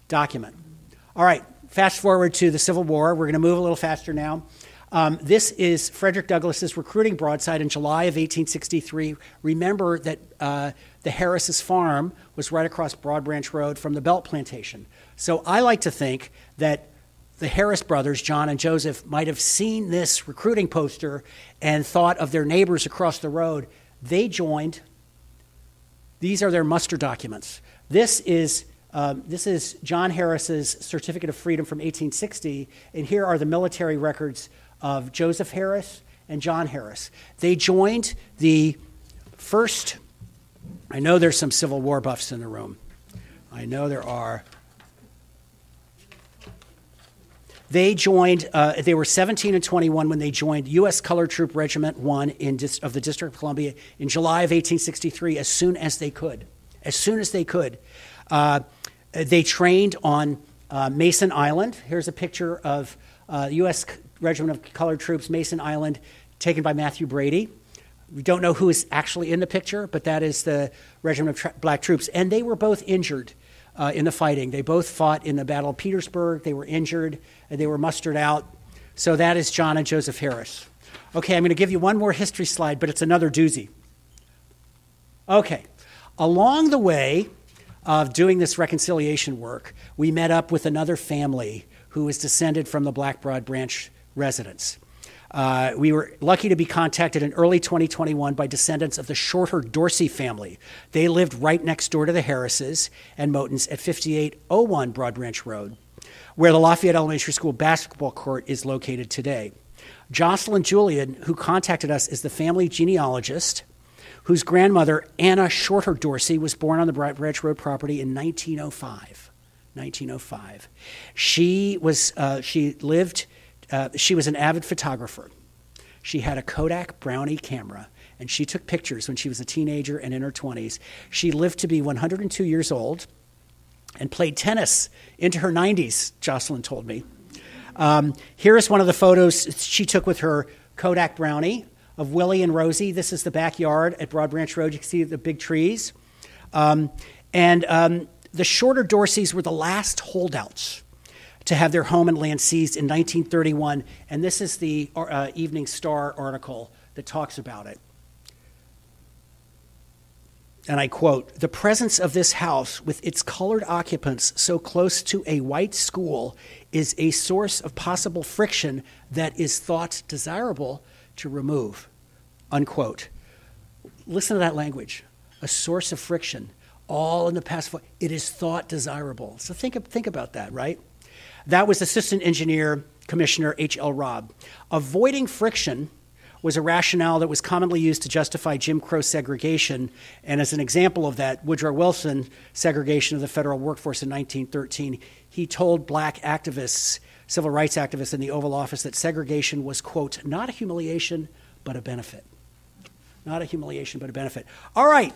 document. All right, fast forward to the Civil War. We're going to move a little faster now. Um, this is Frederick Douglass's recruiting broadside in July of 1863. Remember that uh, the Harris's farm was right across Broad Branch Road from the Belt Plantation. So I like to think that the Harris brothers, John and Joseph, might have seen this recruiting poster and thought of their neighbors across the road. They joined. These are their muster documents. This is, um, this is John Harris's Certificate of Freedom from 1860, and here are the military records of Joseph Harris and John Harris. They joined the first, I know there's some Civil War buffs in the room. I know there are. They joined, uh, they were 17 and 21 when they joined U.S. Color Troop Regiment 1 in, of the District of Columbia in July of 1863 as soon as they could. As soon as they could. Uh, they trained on uh, Mason Island. Here's a picture of uh, U.S. Regiment of Colored Troops, Mason Island, taken by Mathew Brady. We don't know who is actually in the picture, but that is the Regiment of tra- Black Troops. And they were both injured uh, in the fighting. They both fought in the Battle of Petersburg. They were injured. And they were mustered out. So that is John and Joseph Harris. Okay, I'm going to give you one more history slide, but it's another doozy. Okay, along the way of doing this reconciliation work, we met up with another family who is descended from the Black Broad Branch residents. Uh, we were lucky to be contacted in early 2021 by descendants of the Shorter Dorsey family. They lived right next door to the Harrises and Motons at 5801 Broad Branch Road, where the Lafayette Elementary School basketball court is located today. Jocelyn Julian, who contacted us, is the family genealogist whose grandmother, Anna Shorter Dorsey, was born on the Broad Branch Road property in 1905. 1905. She was uh, she lived uh, she was an avid photographer. She had a Kodak Brownie camera, and she took pictures when she was a teenager and in her 20s. She lived to be 102 years old and played tennis into her 90s, Jocelyn told me. Um, here is one of the photos she took with her Kodak Brownie of Willie and Rosie. This is the backyard at Broad Branch Road. You can see the big trees. Um, and um, the shorter Dorseys were the last holdouts to have their home and land seized in 1931. And this is the uh, Evening Star article that talks about it. And I quote The presence of this house, with its colored occupants so close to a white school, is a source of possible friction that is thought desirable to remove. Unquote. Listen to that language a source of friction, all in the past. It is thought desirable. So think, think about that, right? That was Assistant Engineer Commissioner H.L. Robb. Avoiding friction was a rationale that was commonly used to justify Jim Crow segregation. And as an example of that, Woodrow Wilson segregation of the federal workforce in 1913, he told black activists, civil rights activists in the Oval Office that segregation was, quote, not a humiliation, but a benefit. Not a humiliation, but a benefit. All right,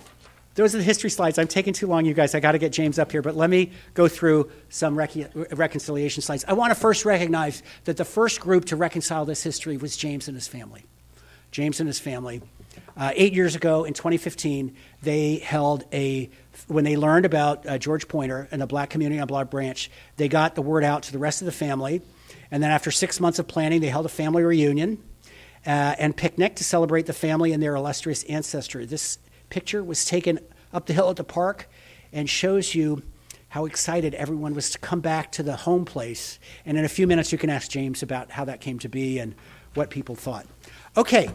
those are the history slides. I'm taking too long, you guys. I got to get James up here, but let me go through some rec- reconciliation slides. I want to first recognize that the first group to reconcile this history was James and his family. James and his family. Uh, eight years ago, in 2015, they held a when they learned about uh, George Pointer and the black community on Broad Branch, they got the word out to the rest of the family. And then, after six months of planning, they held a family reunion uh, and picnic to celebrate the family and their illustrious ancestry. This picture was taken up the hill at the park and shows you how excited everyone was to come back to the home place. And in a few minutes, you can ask James about how that came to be and what people thought. Okay,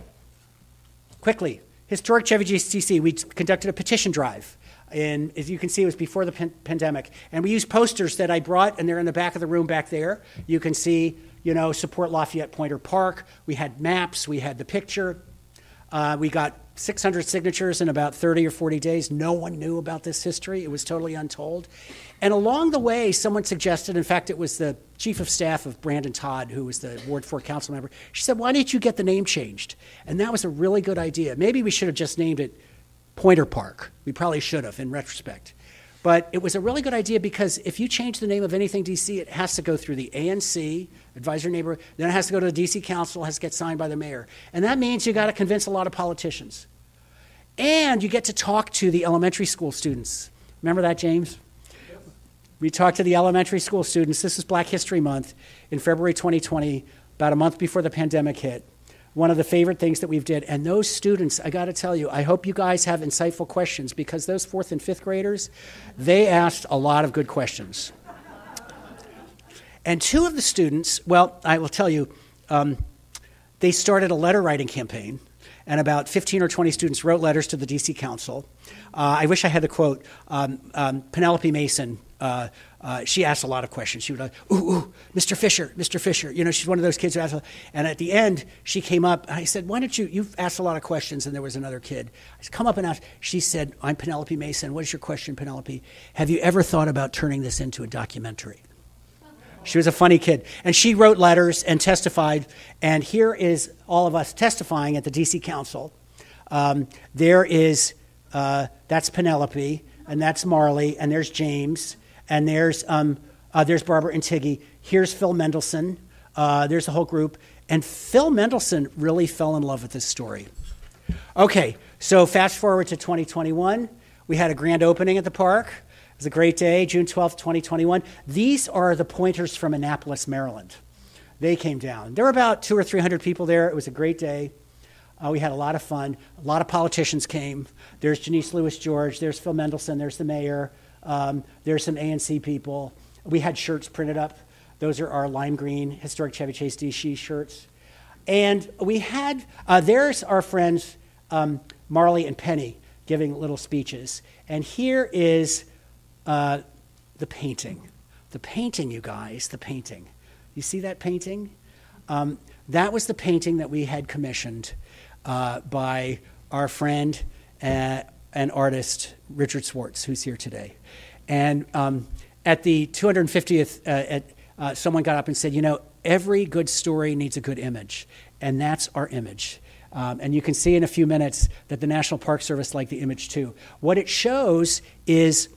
quickly. Historic Chevy GCC, we conducted a petition drive. And as you can see, it was before the pan- pandemic. And we used posters that I brought, and they're in the back of the room back there. You can see, you know, support Lafayette Pointer Park. We had maps, we had the picture. Uh, we got 600 signatures in about 30 or 40 days. No one knew about this history. It was totally untold. And along the way, someone suggested, in fact, it was the chief of staff of Brandon Todd, who was the Ward 4 council member. She said, Why didn't you get the name changed? And that was a really good idea. Maybe we should have just named it Pointer Park. We probably should have, in retrospect. But it was a really good idea because if you change the name of anything DC, it has to go through the ANC, advisory neighbor, then it has to go to the DC Council, has to get signed by the mayor. And that means you got to convince a lot of politicians. And you get to talk to the elementary school students. Remember that, James? We talked to the elementary school students. This is Black History Month in February 2020, about a month before the pandemic hit one of the favorite things that we've did. And those students, I got to tell you, I hope you guys have insightful questions because those fourth and fifth graders, they asked a lot of good questions. And two of the students, well, I will tell you, um, they started a letter writing campaign, and about 15 or 20 students wrote letters to the DC Council. Uh, I wish I had the quote. Um, um, Penelope Mason uh, uh, she asked a lot of questions. She would, like, ooh, ooh, Mr. Fisher, Mr. Fisher. You know, she's one of those kids who asked. And at the end, she came up. I said, why don't you? You've asked a lot of questions, and there was another kid. I said, come up and ask. She said, I'm Penelope Mason. What is your question, Penelope? Have you ever thought about turning this into a documentary? She was a funny kid. And she wrote letters and testified. And here is all of us testifying at the DC Council. Um, there is, uh, that's Penelope, and that's Marley, and there's James, and there's, um, uh, there's Barbara and Tiggy. Here's Phil Mendelson. Uh, there's a whole group. And Phil Mendelson really fell in love with this story. Okay, so fast forward to 2021. We had a grand opening at the park. Was a great day, June 12th, 2021. These are the pointers from Annapolis, Maryland. They came down. There were about two or 300 people there. It was a great day. Uh, we had a lot of fun. A lot of politicians came. There's Janeese Lewis George. There's Phil Mendelson. There's the mayor. Um, there's some ANC people. We had shirts printed up. Those are our lime green historic Chevy Chase DC shirts. And we had, uh, there's our friends um, Marley and Penny giving little speeches. And here is uh, the painting. The painting, you guys, the painting. You see that painting? Um, that was the painting that we had commissioned uh, by our friend uh, and artist Richard Swartz, who's here today. And um, at the 250th, uh, at, uh, someone got up and said, You know, every good story needs a good image, and that's our image. Um, and you can see in a few minutes that the National Park Service liked the image too. What it shows is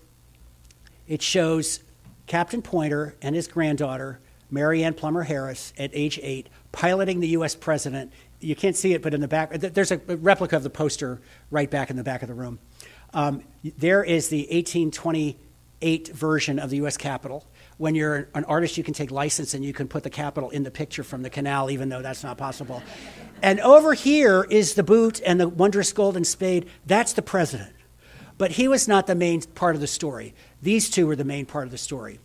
it shows Captain Pointer and his granddaughter, Mary Ann Plummer Harris, at age eight, piloting the U.S. president. You can't see it, but in the back, there's a replica of the poster right back in the back of the room. Um, there is the 1828 version of the U.S. Capitol. When you're an artist, you can take license and you can put the Capitol in the picture from the canal, even though that's not possible. And over here is the boot and the wondrous golden spade. That's the president. But he was not the main part of the story. These two were the main part of the story.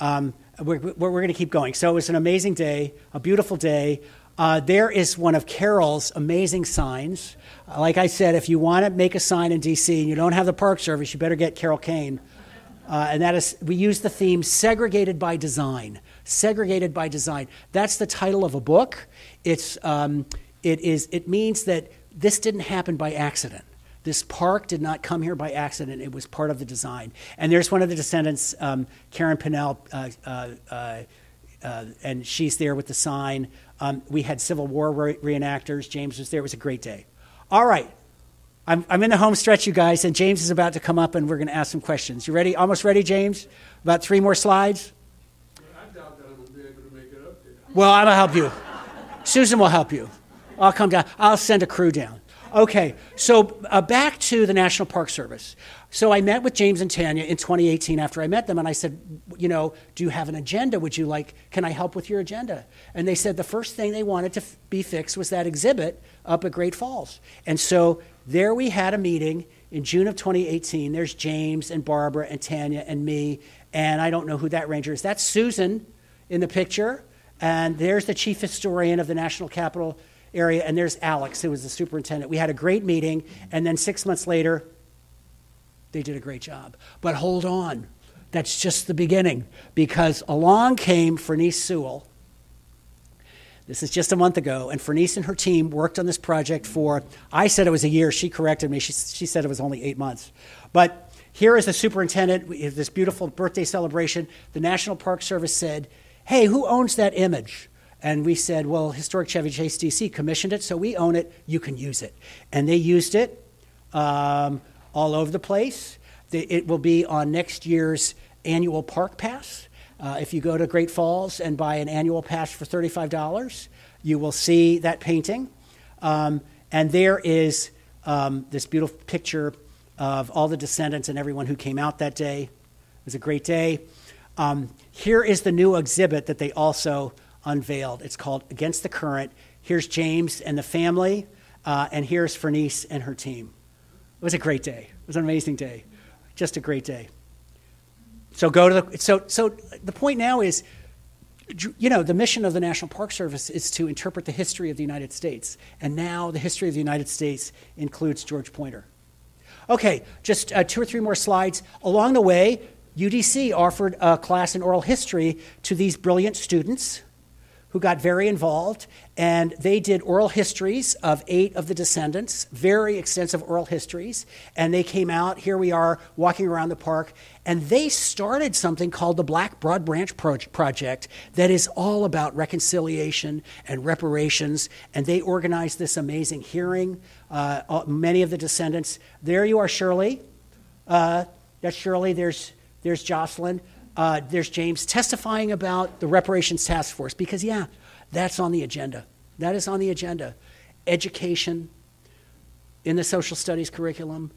Um, we're, we're, going to keep going. So it was an amazing day, a beautiful day. Uh, there is one of Carol's amazing signs. Like I said, if you want to make a sign in DC and you don't have the Park Service, you better get Carol Kane. Uh, and that is, we use the theme segregated by design. Segregated by design. That's the title of a book. It's, um, it, is, it means that this didn't happen by accident. This park did not come here by accident. It was part of the design. And there's one of the descendants, um, Karen Pinnell, uh, uh, uh, uh and she's there with the sign. Um, we had Civil War re- reenactors. James was there. It was a great day. All right. I'm, I'm in the home stretch, you guys, and James is about to come up and we're going to ask some questions. You ready? Almost ready, James? About three more slides? I doubt that I'm going to be able to make it up there. Well, to help you. Susan will help you. I'll come down. I'll send a crew down. Okay, so uh, back to the National Park Service. So I met with James and Tanya in 2018 after I met them, and I said, you know, do you have an agenda? Would you like, can I help with your agenda? And they said the first thing they wanted to f- be fixed was that exhibit up at Great Falls. And so there we had a meeting in June of 2018. There's James and Barbara and Tanya and me, and I don't know who that ranger is. That's Susan in the picture, and there's the chief historian of the National Capital area, and there's Alex, who was the superintendent. We had a great meeting, and then six months later, they did a great job. But hold on, that's just the beginning, because along came Fernice Sewell. This is just a month ago, and Fernice and her team worked on this project for, I said it was a year, she corrected me, she, she said it was only eight months. But here is the superintendent, this beautiful birthday celebration. The National Park Service said, Hey, who owns that image? And we said, well, Historic Chevy Chase DC commissioned it, so we own it, you can use it. And they used it um, all over the place. It will be on next year's annual park pass. Uh, if you go to Great Falls and buy an annual pass for $35, you will see that painting. Um, and there is um, this beautiful picture of all the descendants and everyone who came out that day. It was a great day. Um, here is the new exhibit that they also unveiled. It's called Against the Current. Here's James and the family, uh, and here's Fernice and her team. It was a great day. It was an amazing day. Just a great day. So go to the so so the point now is you know, the mission of the National Park Service is to interpret the history of the United States. And now the history of the United States includes George Pointer. Okay, just uh, two or three more slides. Along the way, UDC offered a class in oral history to these brilliant students who got very involved, and they did oral histories of eight of the descendants, very extensive oral histories. And they came out, here we are walking around the park, and they started something called the Black Broad Branch Project that is all about reconciliation and reparations. And they organized this amazing hearing. Uh, many of the descendants, there you are, Shirley. Uh, that's Shirley, there's, there's Jocelyn uh, there's James testifying about the reparations task force because, yeah, that's on the agenda. That is on the agenda. Education in the social studies curriculum,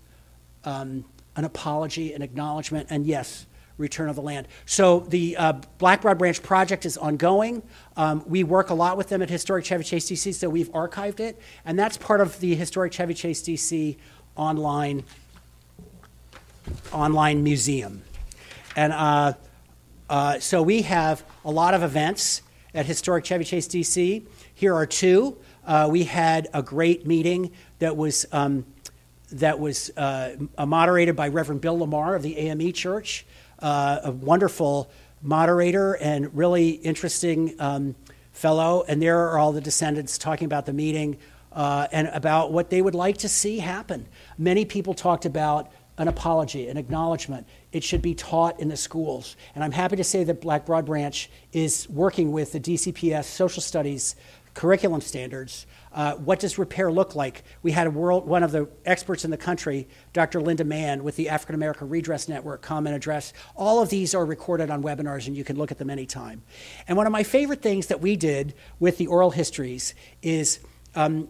um, an apology, an acknowledgement, and yes, return of the land. So the uh, Black Broad Branch project is ongoing. Um, we work a lot with them at Historic Chevy Chase DC, so we've archived it, and that's part of the Historic Chevy Chase DC online online museum. And uh, Uh, so we have a lot of events at Historic Chevy Chase, DC. Here are two. Uh, we had a great meeting that was um, that was uh, moderated by Reverend Bill Lamar of the AME Church, uh, a wonderful moderator and really interesting um, fellow. And there are all the descendants talking about the meeting uh, and about what they would like to see happen. Many people talked about an apology, an acknowledgement. It should be taught in the schools. And I'm happy to say that Black Broad Branch is working with the DCPS social studies curriculum standards. Uh, what does repair look like? We had a world, one of the experts in the country, Dr. Linda Mann, with the African American Redress Network, come and address. All of these are recorded on webinars, and you can look at them anytime. And one of my favorite things that we did with the oral histories is um,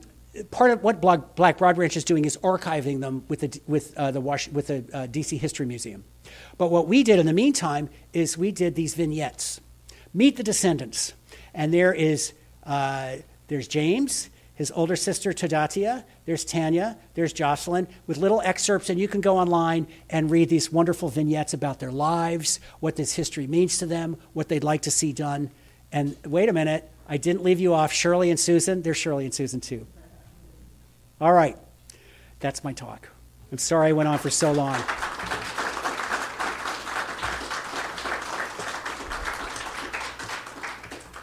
part of what Black Broad Branch is doing is archiving them with the, with, uh, the, Was- with the uh, DC History Museum. But what we did in the meantime is we did these vignettes. Meet the descendants. And there is, uh, there's James, his older sister Tadatia, there's Tanya, there's Jocelyn, with little excerpts, and you can go online and read these wonderful vignettes about their lives, what this history means to them, what they'd like to see done. And wait a minute, I didn't leave you off. Shirley and Susan, there's Shirley and Susan too. All right, that's my talk. I'm sorry I went on for so long.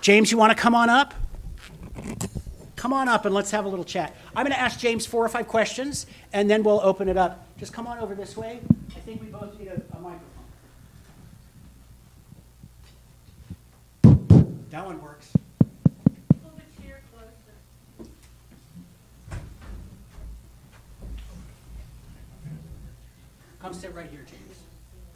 James, you want to come on up? Come on up and let's have a little chat. I'm going to ask James four or five questions, and then we'll open it up. Just come on over this way. I think we both need a, a microphone. That one works. Pull the chair closer. Come sit right here, James.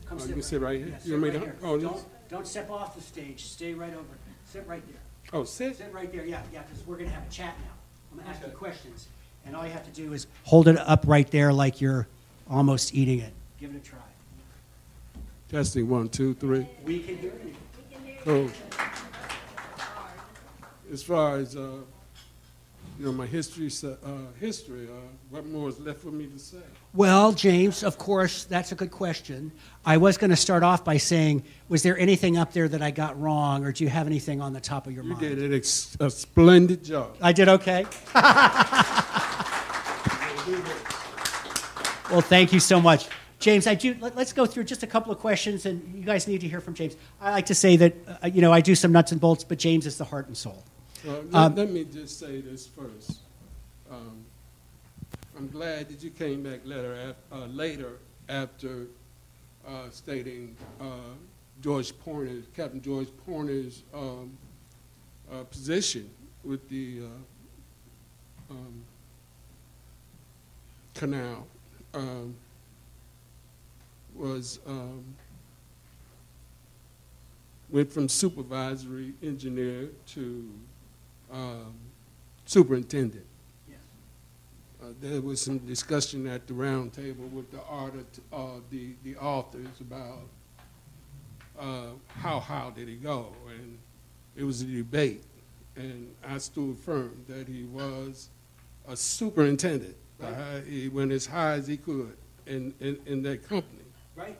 Come Oh, you can sit right here? Yeah, You sit want me right to- here. oh, this- Don't, don't step off the stage. Stay right over. Sit right there. Oh, sit? Sit right there, yeah, yeah, because we're gonna have a chat now. I'm gonna ask you questions, and all you have to do is hold it up right there like you're almost eating it. Give it a try. Testing, one, two, three. We can hear you. Cool. As far as, uh, you know, my history, se- uh, history, uh, what more is left for me to say? Well, James, of course, that's a good question. I was gonna start off by saying, was there anything up there that I got wrong, or do you have anything on the top of your You mind? did an ex- a splendid job. I did okay. well, thank you so much. James, I do, let, us go through just a couple of questions, and you guys need to hear from James. I like to say that, uh, you know, I do some nuts and bolts, but James is the heart and soul. Uh, let, Um, let me just say this first. Um, I'm glad that you came back later, uh, later after uh, stating uh, George Pointer's, Captain George Pointer's um, uh, position with the uh, um, canal um, was um, went from supervisory engineer to um, superintendent. Uh, there was some discussion at the round table with the art, uh, the, the authors about uh, how how did he go, and it was a debate, and I stood firm that he was a superintendent. Right. Uh, he went as high as he could in, in, in that company. Right?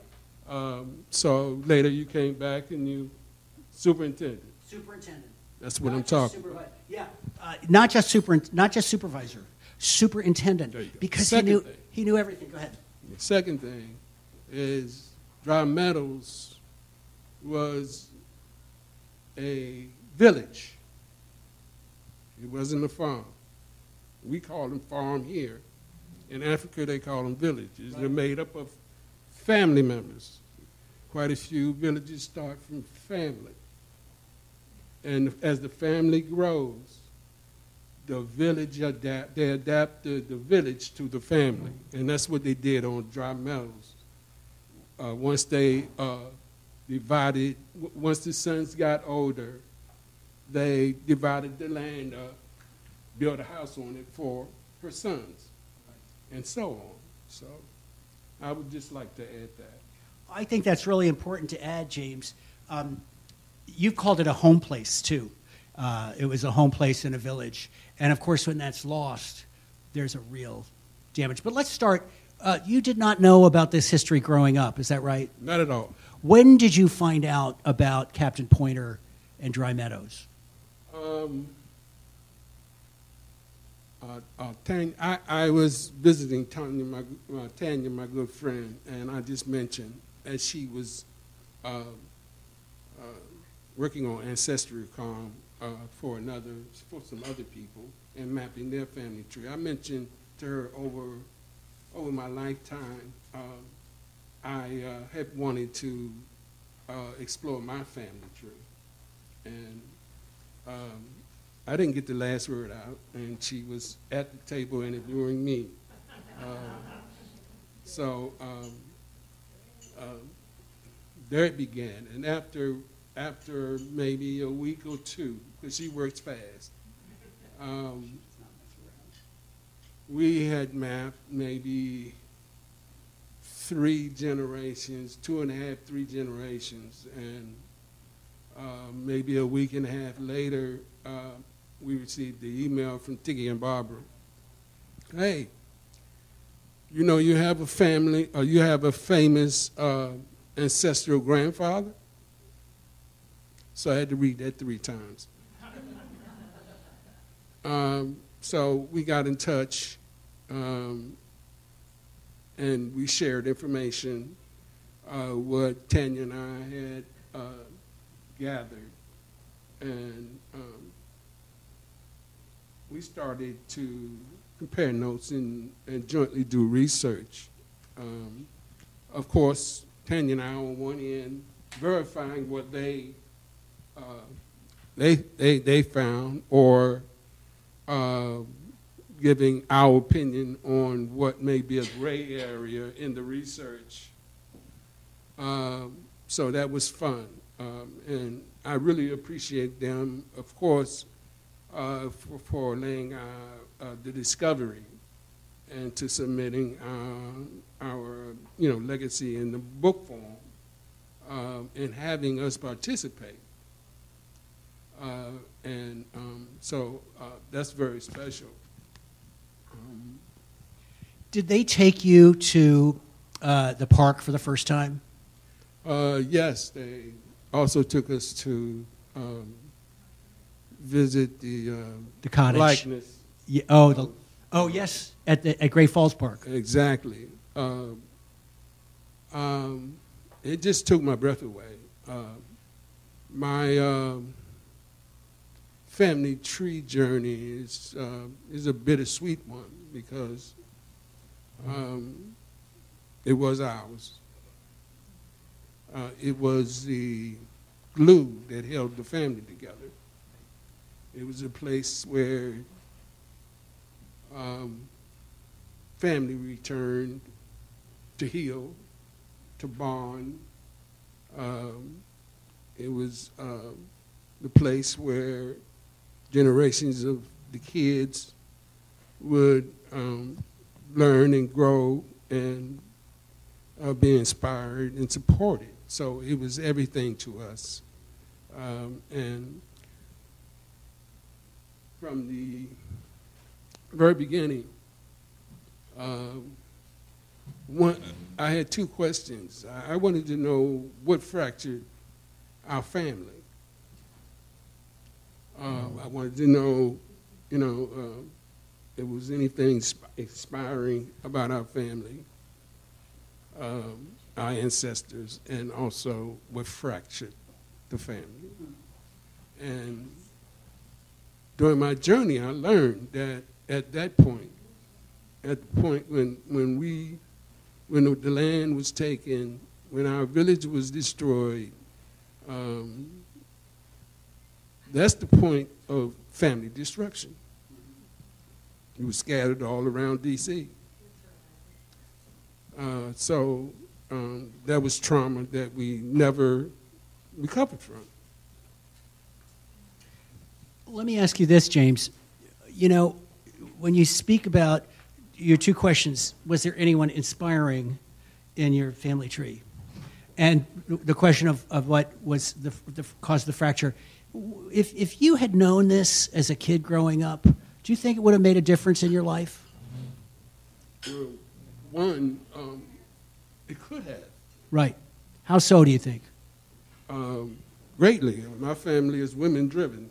Um, so later you came back and you superintendent. Superintendent. That's what I'm talking about. Yeah, uh, not just super, not just supervisor, superintendent, There you go. because Second he knew thing. he knew everything. Go ahead. The second thing is Dry Meadows was a village. It wasn't a farm. We call them farm here. In Africa, they call them villages. They're made up of family members. Quite a few villages start from family. And as the family grows, the village adapt, they adapt the, village to the family. And that's what they did on Dry Meadows. Uh, once they uh, divided, once the sons got older, they divided the land up, built a house on it for her sons, and so on. So I would just like to add that. I think that's really important to add, James. Um, you've called it a home place too. Uh, it was a home place in a village, and of course, when that's lost, there's a real damage. But let's start. Uh, you did not know about this history growing up, is that right? Not at all. When did you find out about Captain Pointer and Dry Meadows? Um, uh, uh, Tanya, I, I was visiting Tanya, my, uh, Tanya, my good friend, and I just mentioned as she was uh, uh, working on Ancestry.com uh, for another, for some other people and mapping their family tree. I mentioned to her over, over my lifetime, uh, I uh, had wanted to uh, explore my family tree. And um, I didn't get the last word out, and she was at the table interviewing me. Uh, so um, uh, there it began, and after after maybe a week or two, because she works fast, um, we had mapped maybe three generations, two and a half, three generations, and uh, maybe a week and a half later, uh, we received the email from Tiggy and Barbara. Hey, you know you have a family, or you have a famous uh, ancestral grandfather. So I had to read that three times. Um, so we got in touch, um, and we shared information. Uh, what Tanya and I had uh, gathered, and um, we started to compare notes and, and jointly do research. Um, of course, Tanya and I on one end verifying what they uh, they, they they found or uh, giving our opinion on what may be a gray area in the research. Um, so that was fun. Um, and I really appreciate them, of course, uh, for, for laying uh, uh, the discovery and to submitting uh, our, you know, legacy in the book form um, and having us participate. Uh, and um, so uh, that's very special. Um, Did they take you to uh, the park for the first time? Uh, yes, they also took us to um, visit the uh, The cottage? likeness. Yeah, oh, the, oh, yes, at, the, at Great Falls Park. Exactly. Um, um, it just took my breath away. Uh, my um, family tree journey is uh, is a bittersweet one because um, it was ours. Uh, it was the glue that held the family together. It was a place where um, family returned to heal, to bond. Um, it was uh, the place where generations of the kids would um, learn and grow and uh, be inspired and supported. So it was everything to us. Um, and from the very beginning, um, one, I had two questions. I wanted to know what fractured our family. Uh, I wanted to know, you know, uh, if there was anything inspiring about our family, um, our ancestors, and also what fractured the family. And during my journey, I learned that at that point, at the point when, when we, when the land was taken, when our village was destroyed, um, that's the point of family destruction. We were scattered all around D.C. Uh, so um, that was trauma that we never recovered from. Let me ask you this, James. You know, when you speak about your two questions, was there anyone inspiring in your family tree? And the question of, of what was the, the cause of the fracture. If, if you had known this as a kid growing up, do you think it would have made a difference in your life? Well, one, um, it could have. Right. How so, do you think? um, greatly. My family is women driven.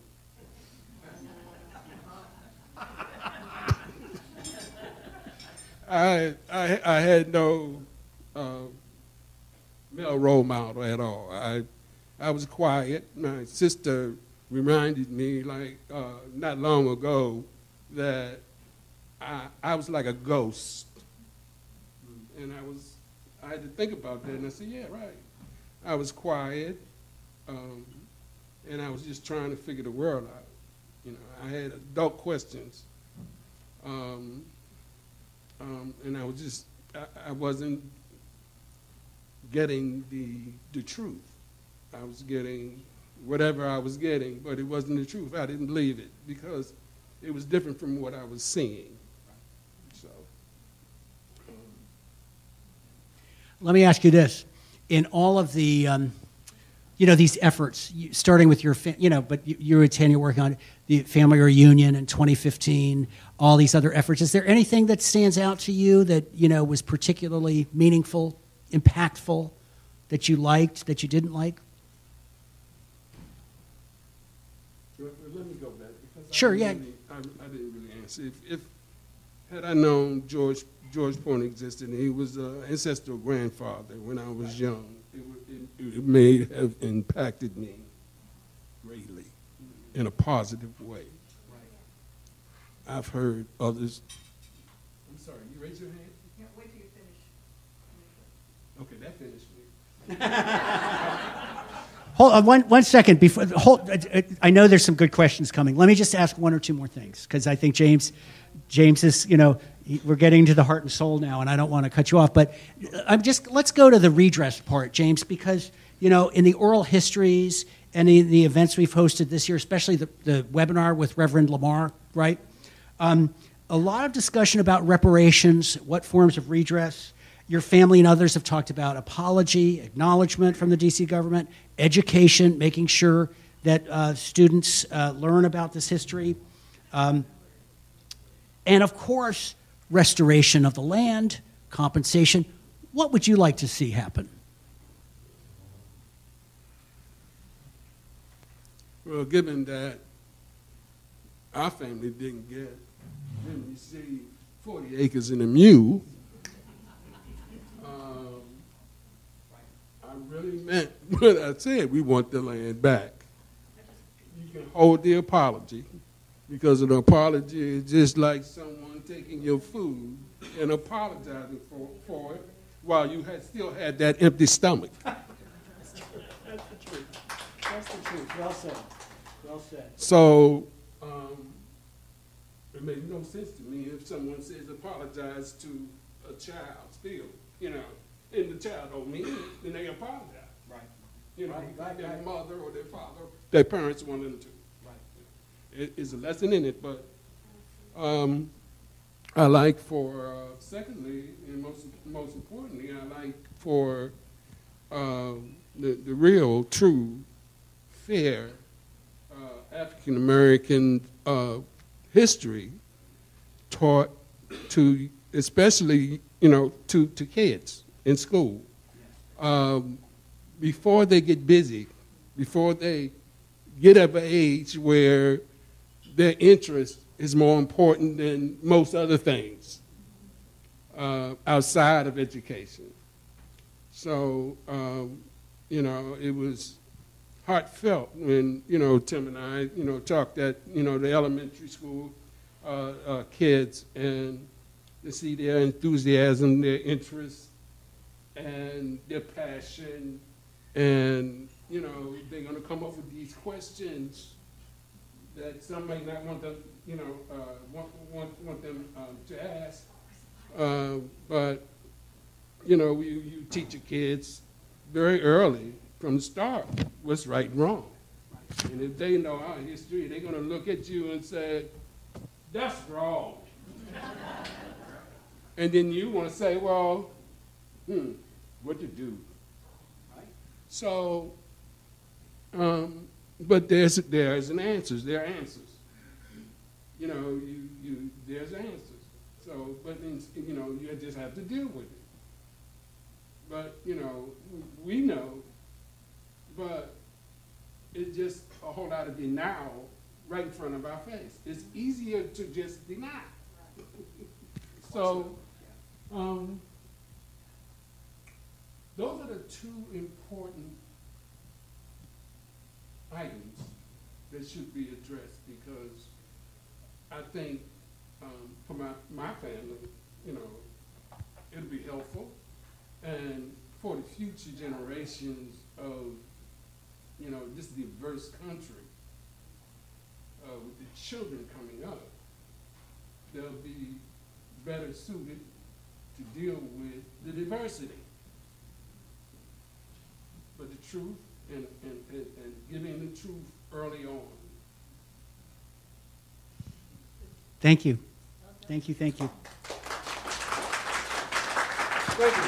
I, I, I had no uh, male role model at all. I, I was quiet. My sister reminded me, like uh, not long ago, that I, I was like a ghost, and I was I had to think about that, and I said, yeah, right. I was quiet, um, and I was just trying to figure the world out. You know, I had adult questions, um, um, and I was just I, I wasn't getting the the truth. I was getting whatever I was getting, but it wasn't the truth. I didn't believe it because it was different from what I was seeing. So. Let me ask you this: in all of the, um, you know, these efforts, you, starting with your, you know, but you, you and Tanya working on the family reunion in 2015, all these other efforts. Is there anything that stands out to you that you know was particularly meaningful, impactful, that you liked, that you didn't like? Well, Let me go back because I Sure, didn't yeah. really- I, I didn't really answer. If, if had I known George George Point existed and he was an ancestral grandfather when I was young, it, it, it may have impacted me greatly mm-hmm. in a positive way. I've heard others. I'm sorry. You raise your hand. wait till you finish. Okay, that finished me. Hold on one, one second. Before, hold, uh, uh, I know there's some good questions coming. Let me just ask one or two more things because I think James, James is, you know, we're getting to the heart and soul now, and I don't want to cut you off. But uh, I'm just let's go to the redress part, James, because you know, in the oral histories and the, the events we've hosted this year, especially the, the webinar with Reverend Lamar, right? Um, a lot of discussion about reparations, what forms of redress. Your family and others have talked about apology, acknowledgement from the DC government, education, making sure that uh, students uh, learn about this history, um, and of course, restoration of the land, compensation. What would you like to see happen? Well, given that our family didn't get, didn't receive 40 acres and a mule, I really meant what I said. We want the land back. You can hold the apology because an apology is just like someone taking your food and apologizing for, for it while you had still had that empty stomach. That's the truth. That's the truth. Well said. Well said. So um, it made no sense to me if someone says apologize to a child still, you know, and the child don't mean it, then they apologize. Right. You know, Right, right, their right. mother or their father, their parents want them to. Right. It is a lesson in it, but um, I like for, uh, secondly, and most, most importantly, I like for um, the, the real, true, fair uh, African American uh, history taught to, especially, you know, to, to kids in school. Um, before they get busy, before they get of an age where their interest is more important than most other things uh, outside of education. So, um, you know, it was heartfelt when, you know, Tim and I, you know, talked at, you know, the elementary school uh, uh, kids and to see their enthusiasm, their interest, and their passion, and, you know, they're going to come up with these questions that some may not want them, you know, uh, want, want, want them um, to ask. Uh, but, you know, you, you teach your kids very early from the start what's right and wrong. And if they know our history, they're going to look at you and say, that's wrong. and then you want to say, well, hmm, what to do? Right? So, um, but there's there's an answers. There are answers. You know, you, you there's answers. So, but then, you know, you just have to deal with it. But you know, we know, but it's just a whole lot of denial right in front of our face. It's easier to just deny. So, um, those are the two important items that should be addressed because I think, um, for my, my family, you know, it'll be helpful. And for the future generations of, you know, this diverse country, uh, with the children coming up, they'll be better suited to deal with the diversity. But the truth and, and, and, and giving the truth early on. Thank you. Thank you, thank you. Thank you.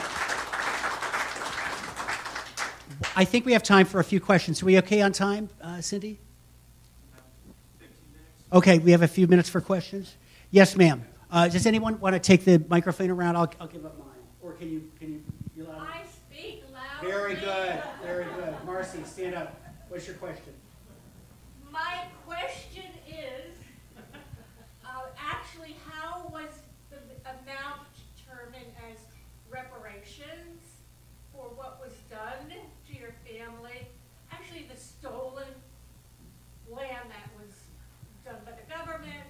I think we have time for a few questions. Are we okay on time, uh, Cindy? Okay, we have a few minutes for questions. Yes, ma'am. Uh, does anyone want to take the microphone around? I'll, I'll give up mine. Or can you, can you, you allow I speak loudly. Very good, very good. Marcy, stand up. What's your question? My question is, uh, actually, how was the amount determined as reparations for what was done to your family? Actually, the stolen land that was done by the government,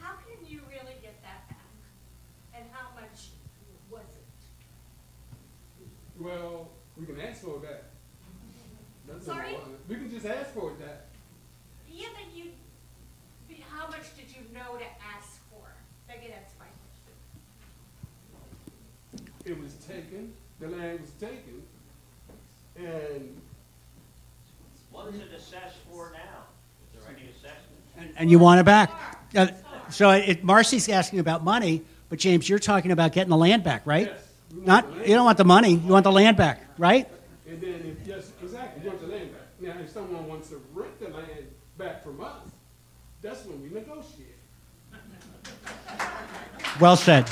how can you really get that back? And how much was it? Well, we can ask for that. That's Sorry? We can just ask for that. Yeah, but you, how much did you know to ask for? Maybe that's my question. It was taken, the land was taken, and What is it assessed for now? Is there any assessment? And, and you want it back. Uh, so it, Marcy's asking about money, but James, you're talking about getting the land back, right? Yes, we want Not, you don't want the money, you want the land back, right? And then if, yes, exactly, you want the land back. Now, if someone wants to rent the land back from us, that's when we negotiate. Well said.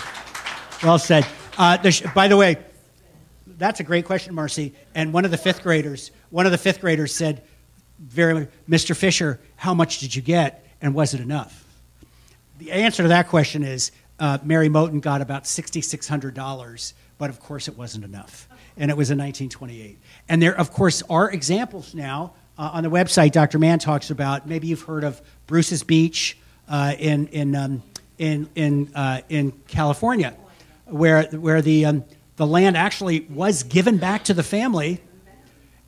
Well said. Uh, the sh- by the way, that's a great question, Marcy. And one of the fifth graders, one of the fifth graders said, "Very, Mr. Fisher, how much did you get, and was it enough?" The answer to that question is uh, Mary Moten got about sixty-six hundred dollars, but of course it wasn't enough, and it was in 1928. And there, of course, are examples now uh, on the website. Dr. Mann talks about. Maybe you've heard of Bruce's Beach uh, in in um, in in uh, in California, where where the um, the land actually was given back to the family,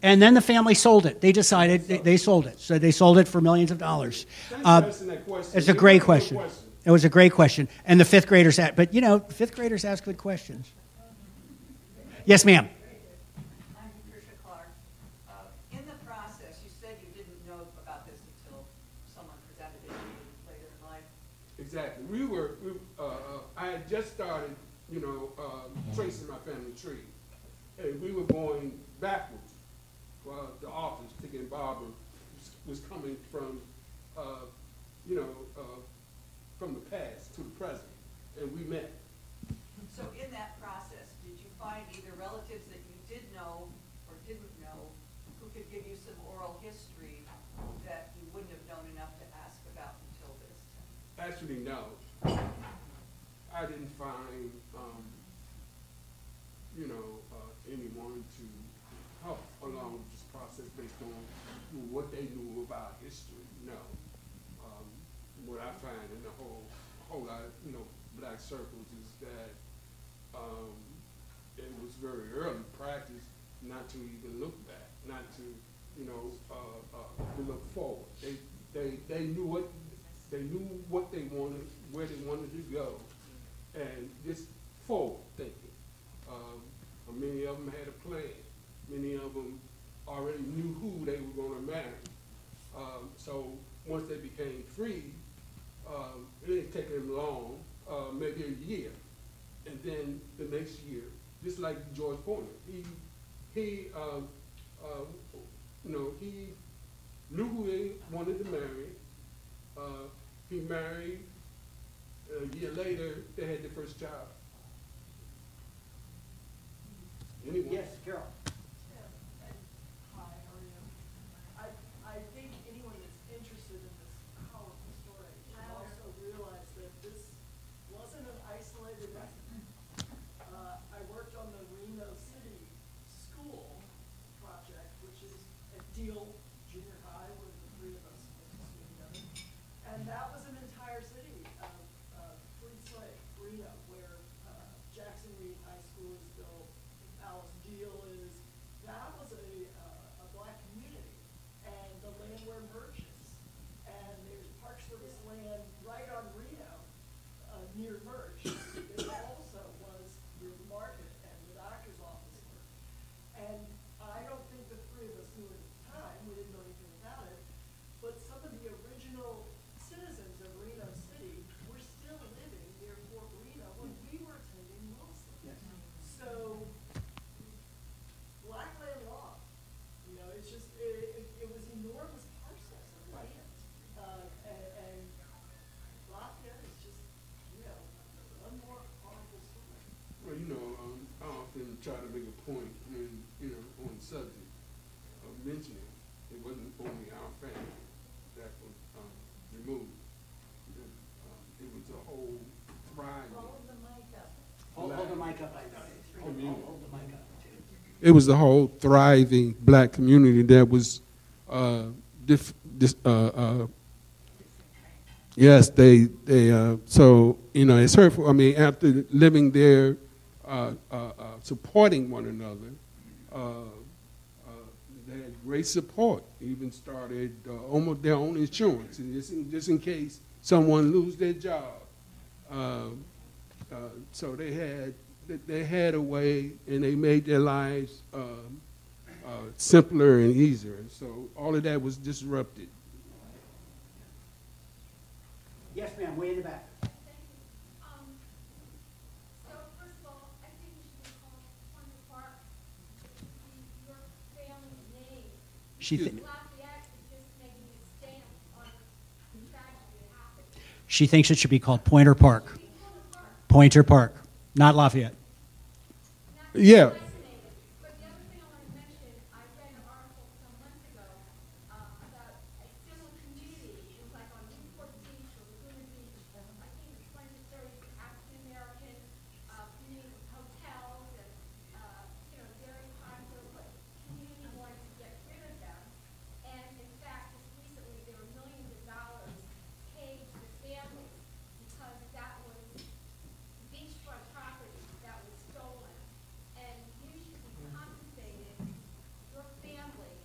and then the family sold it. They decided they, they sold it, so they sold it for millions of dollars. Uh, for asking that question. it's a great question. It was a great question, and the fifth graders asked. But you know, fifth graders ask good questions. Yes, ma'am. I'm Patricia Clark. Uh, In the process, you said you didn't know about this until someone presented it to you later in life. Exactly. We were, we, uh, uh, I had just started, you know, um, tracing my family tree. And we were going backwards. The office, Tick and Barbara, was- was coming from, uh, you know, uh, from the past to the present. And we met. So in that process, did you find either relatives that you did know or didn't know who could give you some oral history that you wouldn't have known enough to ask about until this? Actually, no. I didn't find, um, you know, uh, anyone to help along with this process based on what they knew about history, no. Um, what I find in a whole, whole lot of, you know, circles is that, um, it was very early practice not to even look back, not to, you know, uh, uh, to look forward. They, they, they knew what, they knew what they wanted, where they wanted to go, and just forward thinking. Um, many of them had a plan. Many of them already knew who they were gonna marry. Um, so once they became free, um, it didn't take them long, uh, maybe a year. And then the next year, just like George Foreman, he, he, um, uh, you know, he knew who they wanted to marry. Uh, he married. A year later, they had their first child. Anyone? Carol. It was the whole thriving black community that was uh, dif- dis- uh, uh, yes they they uh, so you know it's hurtful. I mean after living there uh, uh, uh, supporting one another uh, uh, they had great support. Even started uh, almost their own insurance. And just in, just in case someone lose their job um, uh, so they had they- they had a way, and they made their lives um, uh, simpler and easier. So all of that was disrupted. Yes, ma'am, way in the back. Um, so first of all, I think we should be called Pointer Park, the, your family's name. She, thi- Lafayette is just making a stamp on the tragedy that happened. she thinks it should be called Pointer Park. Pointer Park, not Lafayette. Yeah. Fascinating. But the other thing I want to mention, I read an article some months ago um, about a similar community. It was like on Newport Beach or Laguna Beach. I think it's twenty to thirty African American uh, community with hotels and uh, you know very popular, but community wanted to get rid of them. And in fact, just recently, there were millions of dollars paid to the families because that was beachfront property that was stolen, and you should be compensated, your family,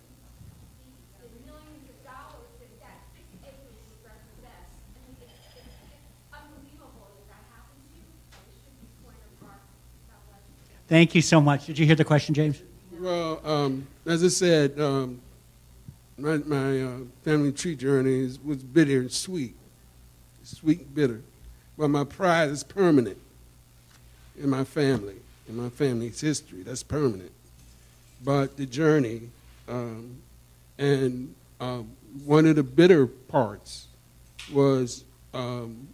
the, the millions of dollars that that acreage would represent. I mean, it's, it's, it's unbelievable that that happened to you, and it should be Pointer Park, God bless you. Thank you so much. Did you hear the question, James? Well, um, as I said, um, my, my uh, family tree journey is, was bitter and sweet, sweet bitter. But my pride is permanent in my family, in my family's history. That's permanent. But the journey, um, and um, one of the bitter parts was um,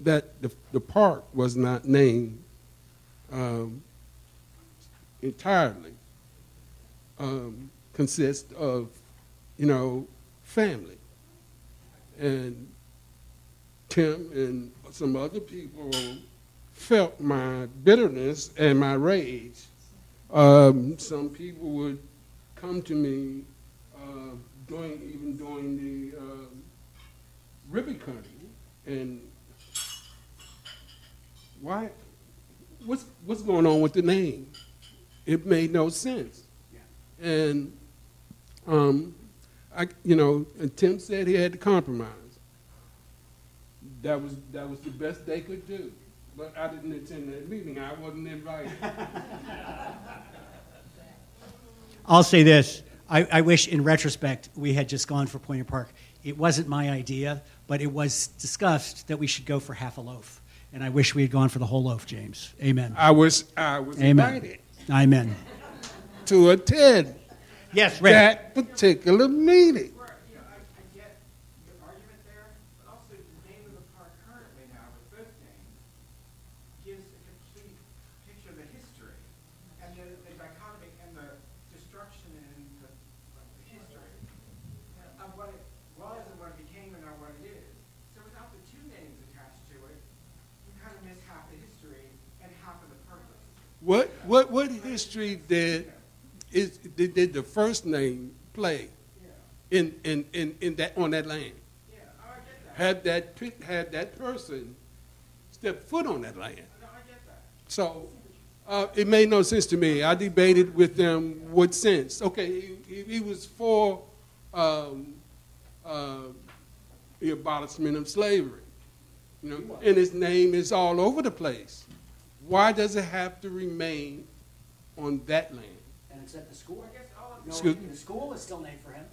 that the, the park was not named um, entirely um, consists of, you know, family. And Tim and some other people felt my bitterness and my rage. Um, some people would come to me uh, during, even during the uh, ribbon cutting, and why? What's what's going on with the name? It made no sense. And um, I, you know, and Tim said he had to compromise. That was that was the best they could do. But I didn't attend that meeting. I wasn't invited. I'll say this. I, I wish, in retrospect, we had just gone for Pointer Park. It wasn't my idea, but it was discussed that we should go for half a loaf. And I wish we had gone for the whole loaf, James. Amen. I was I was Amen. invited Amen. to attend Yes, Rick. that particular meeting. Right, yeah, I, I get your argument there, but also the name of the park currently now, with both names, gives a complete picture of the history and the, the dichotomy and the destruction in the, like, the history of what it was and what it became and now what it is. So without the two names attached to it, you kind of miss half the history and half of the purpose. What what history did is did, the first name play in, in, in, in that on that land? Had that had that person stepped foot on that land? So uh, it made no sense to me. I debated with them what sense. Okay, he, he, he was for um, uh, the abolishment of slavery, you know, and his name is all over the place. Why does it have to remain on that land? And it's at the school. I guess of No, the school is still named for him.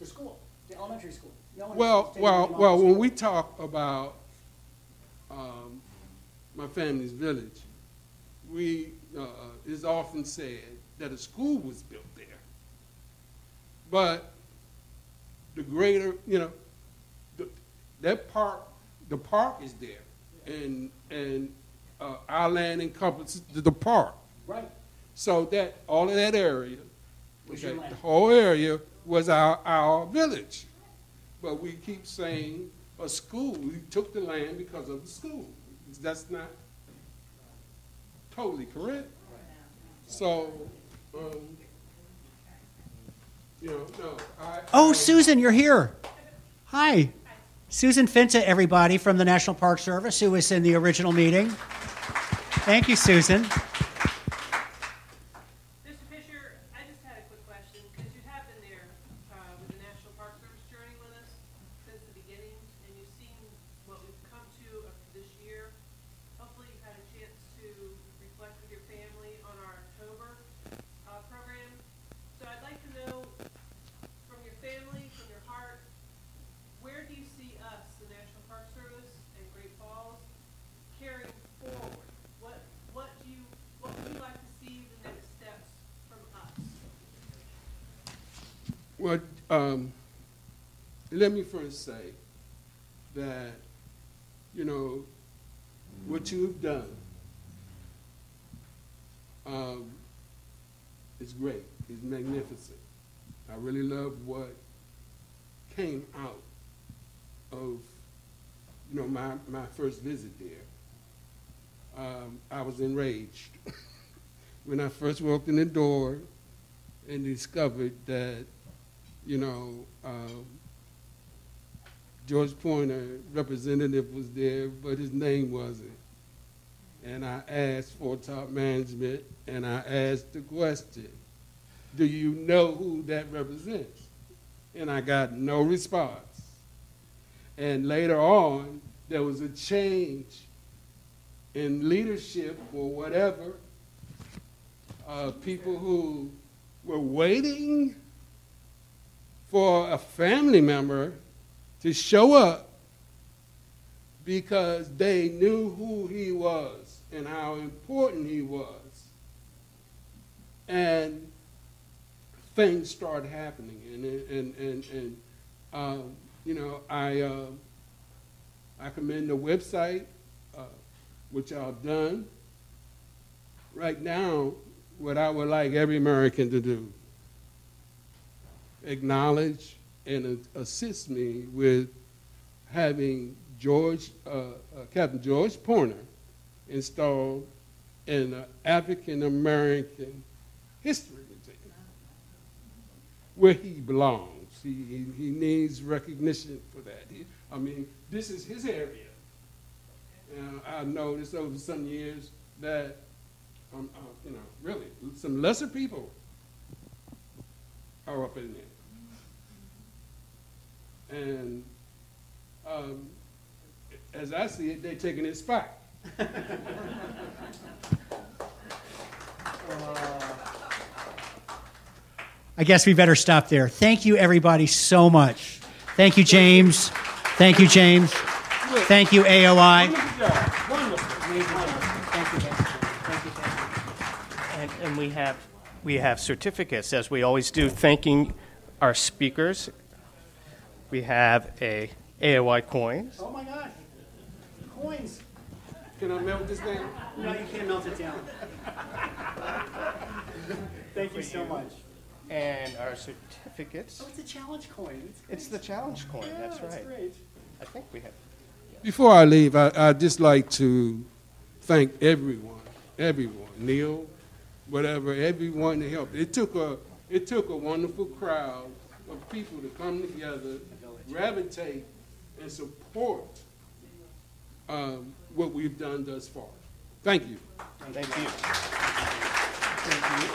The school, the elementary school. The elementary Well, school, well, well. School. When we talk about um, my family's village, we uh, is often said that a school was built there, but the greater, you know, the, that park, the park is there, and and uh, our land encompasses the, the park. Right. So that all of that area, Was okay, the whole area was our our village. But we keep saying a school. We took the land because of the school. That's not. totally correct. So, um, you know, no, I. Oh, I- Susan, you're here. Hi. Susan Finta, everybody from the National Park Service, who was in the original meeting. Thank you, Susan. Mr. Fisher, I just had a quick question, because you have been there uh, with the National Park Service journey with us since the beginning, and you've seen what we've come to up to this year. Hopefully, you've had a chance to reflect with your family on our October uh, program. So I'd like to know, from your family, from your heart, where do you see us, the National Park Service and Great Falls, carrying forward? What, what do you, what would you like to see the next steps from us? Well, um, let me first say that, you know, what you've done um, is great, is magnificent. I really love what came out of, you know, my, my first visit there. Um, I was enraged when I first walked in the door and discovered that you know, um, George Pointer, representative, was there, but his name wasn't. And I asked for top management, and I asked the question, do you know who that represents? And I got no response. And later on, there was a change in leadership or whatever. Uh, people who were waiting for a family member to show up because they knew who he was and how important he was. And things started happening. And, and, and, and um, you know, I, uh, I commend the website, uh, which I've done. Right now, what I would like every American to do acknowledge and assist me with having George, uh, uh, Captain George Pointer installed in the African American History Museum, where he belongs. He, he, he needs recognition for that. He, I mean, this is his area. And I've noticed over some years that, um, uh, you know, really, some lesser people are up in there. And um, as I see it, they're taking his spot. I guess we better stop there. Thank you, everybody, so much. Thank you, James. Thank you, James. Thank you, AOI. And, and we have, we have certificates, as we always do, thanking our speakers. We have a AOI coins. Oh my God. Coins. Can I melt this thing? No, you can't melt it down. Thank you so much. And our certificates. Oh, it's a challenge coin. It's, It's the challenge coin, that's yeah, right. great. I think we have. Before I leave, I, I'd just like to thank everyone, everyone, Neil, whatever, everyone that helped. It took a, it took a wonderful crowd of people to come together, gravitate, and support um, what we've done thus far. Thank you. Thank you. Thank you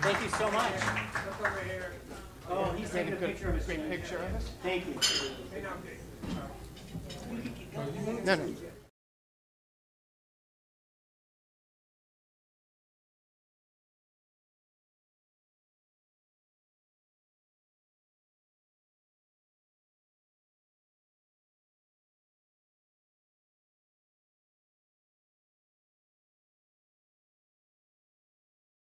Thank you so much. Look over here. Oh, he's taking a picture of us. Great picture of us. Thank you. No, no.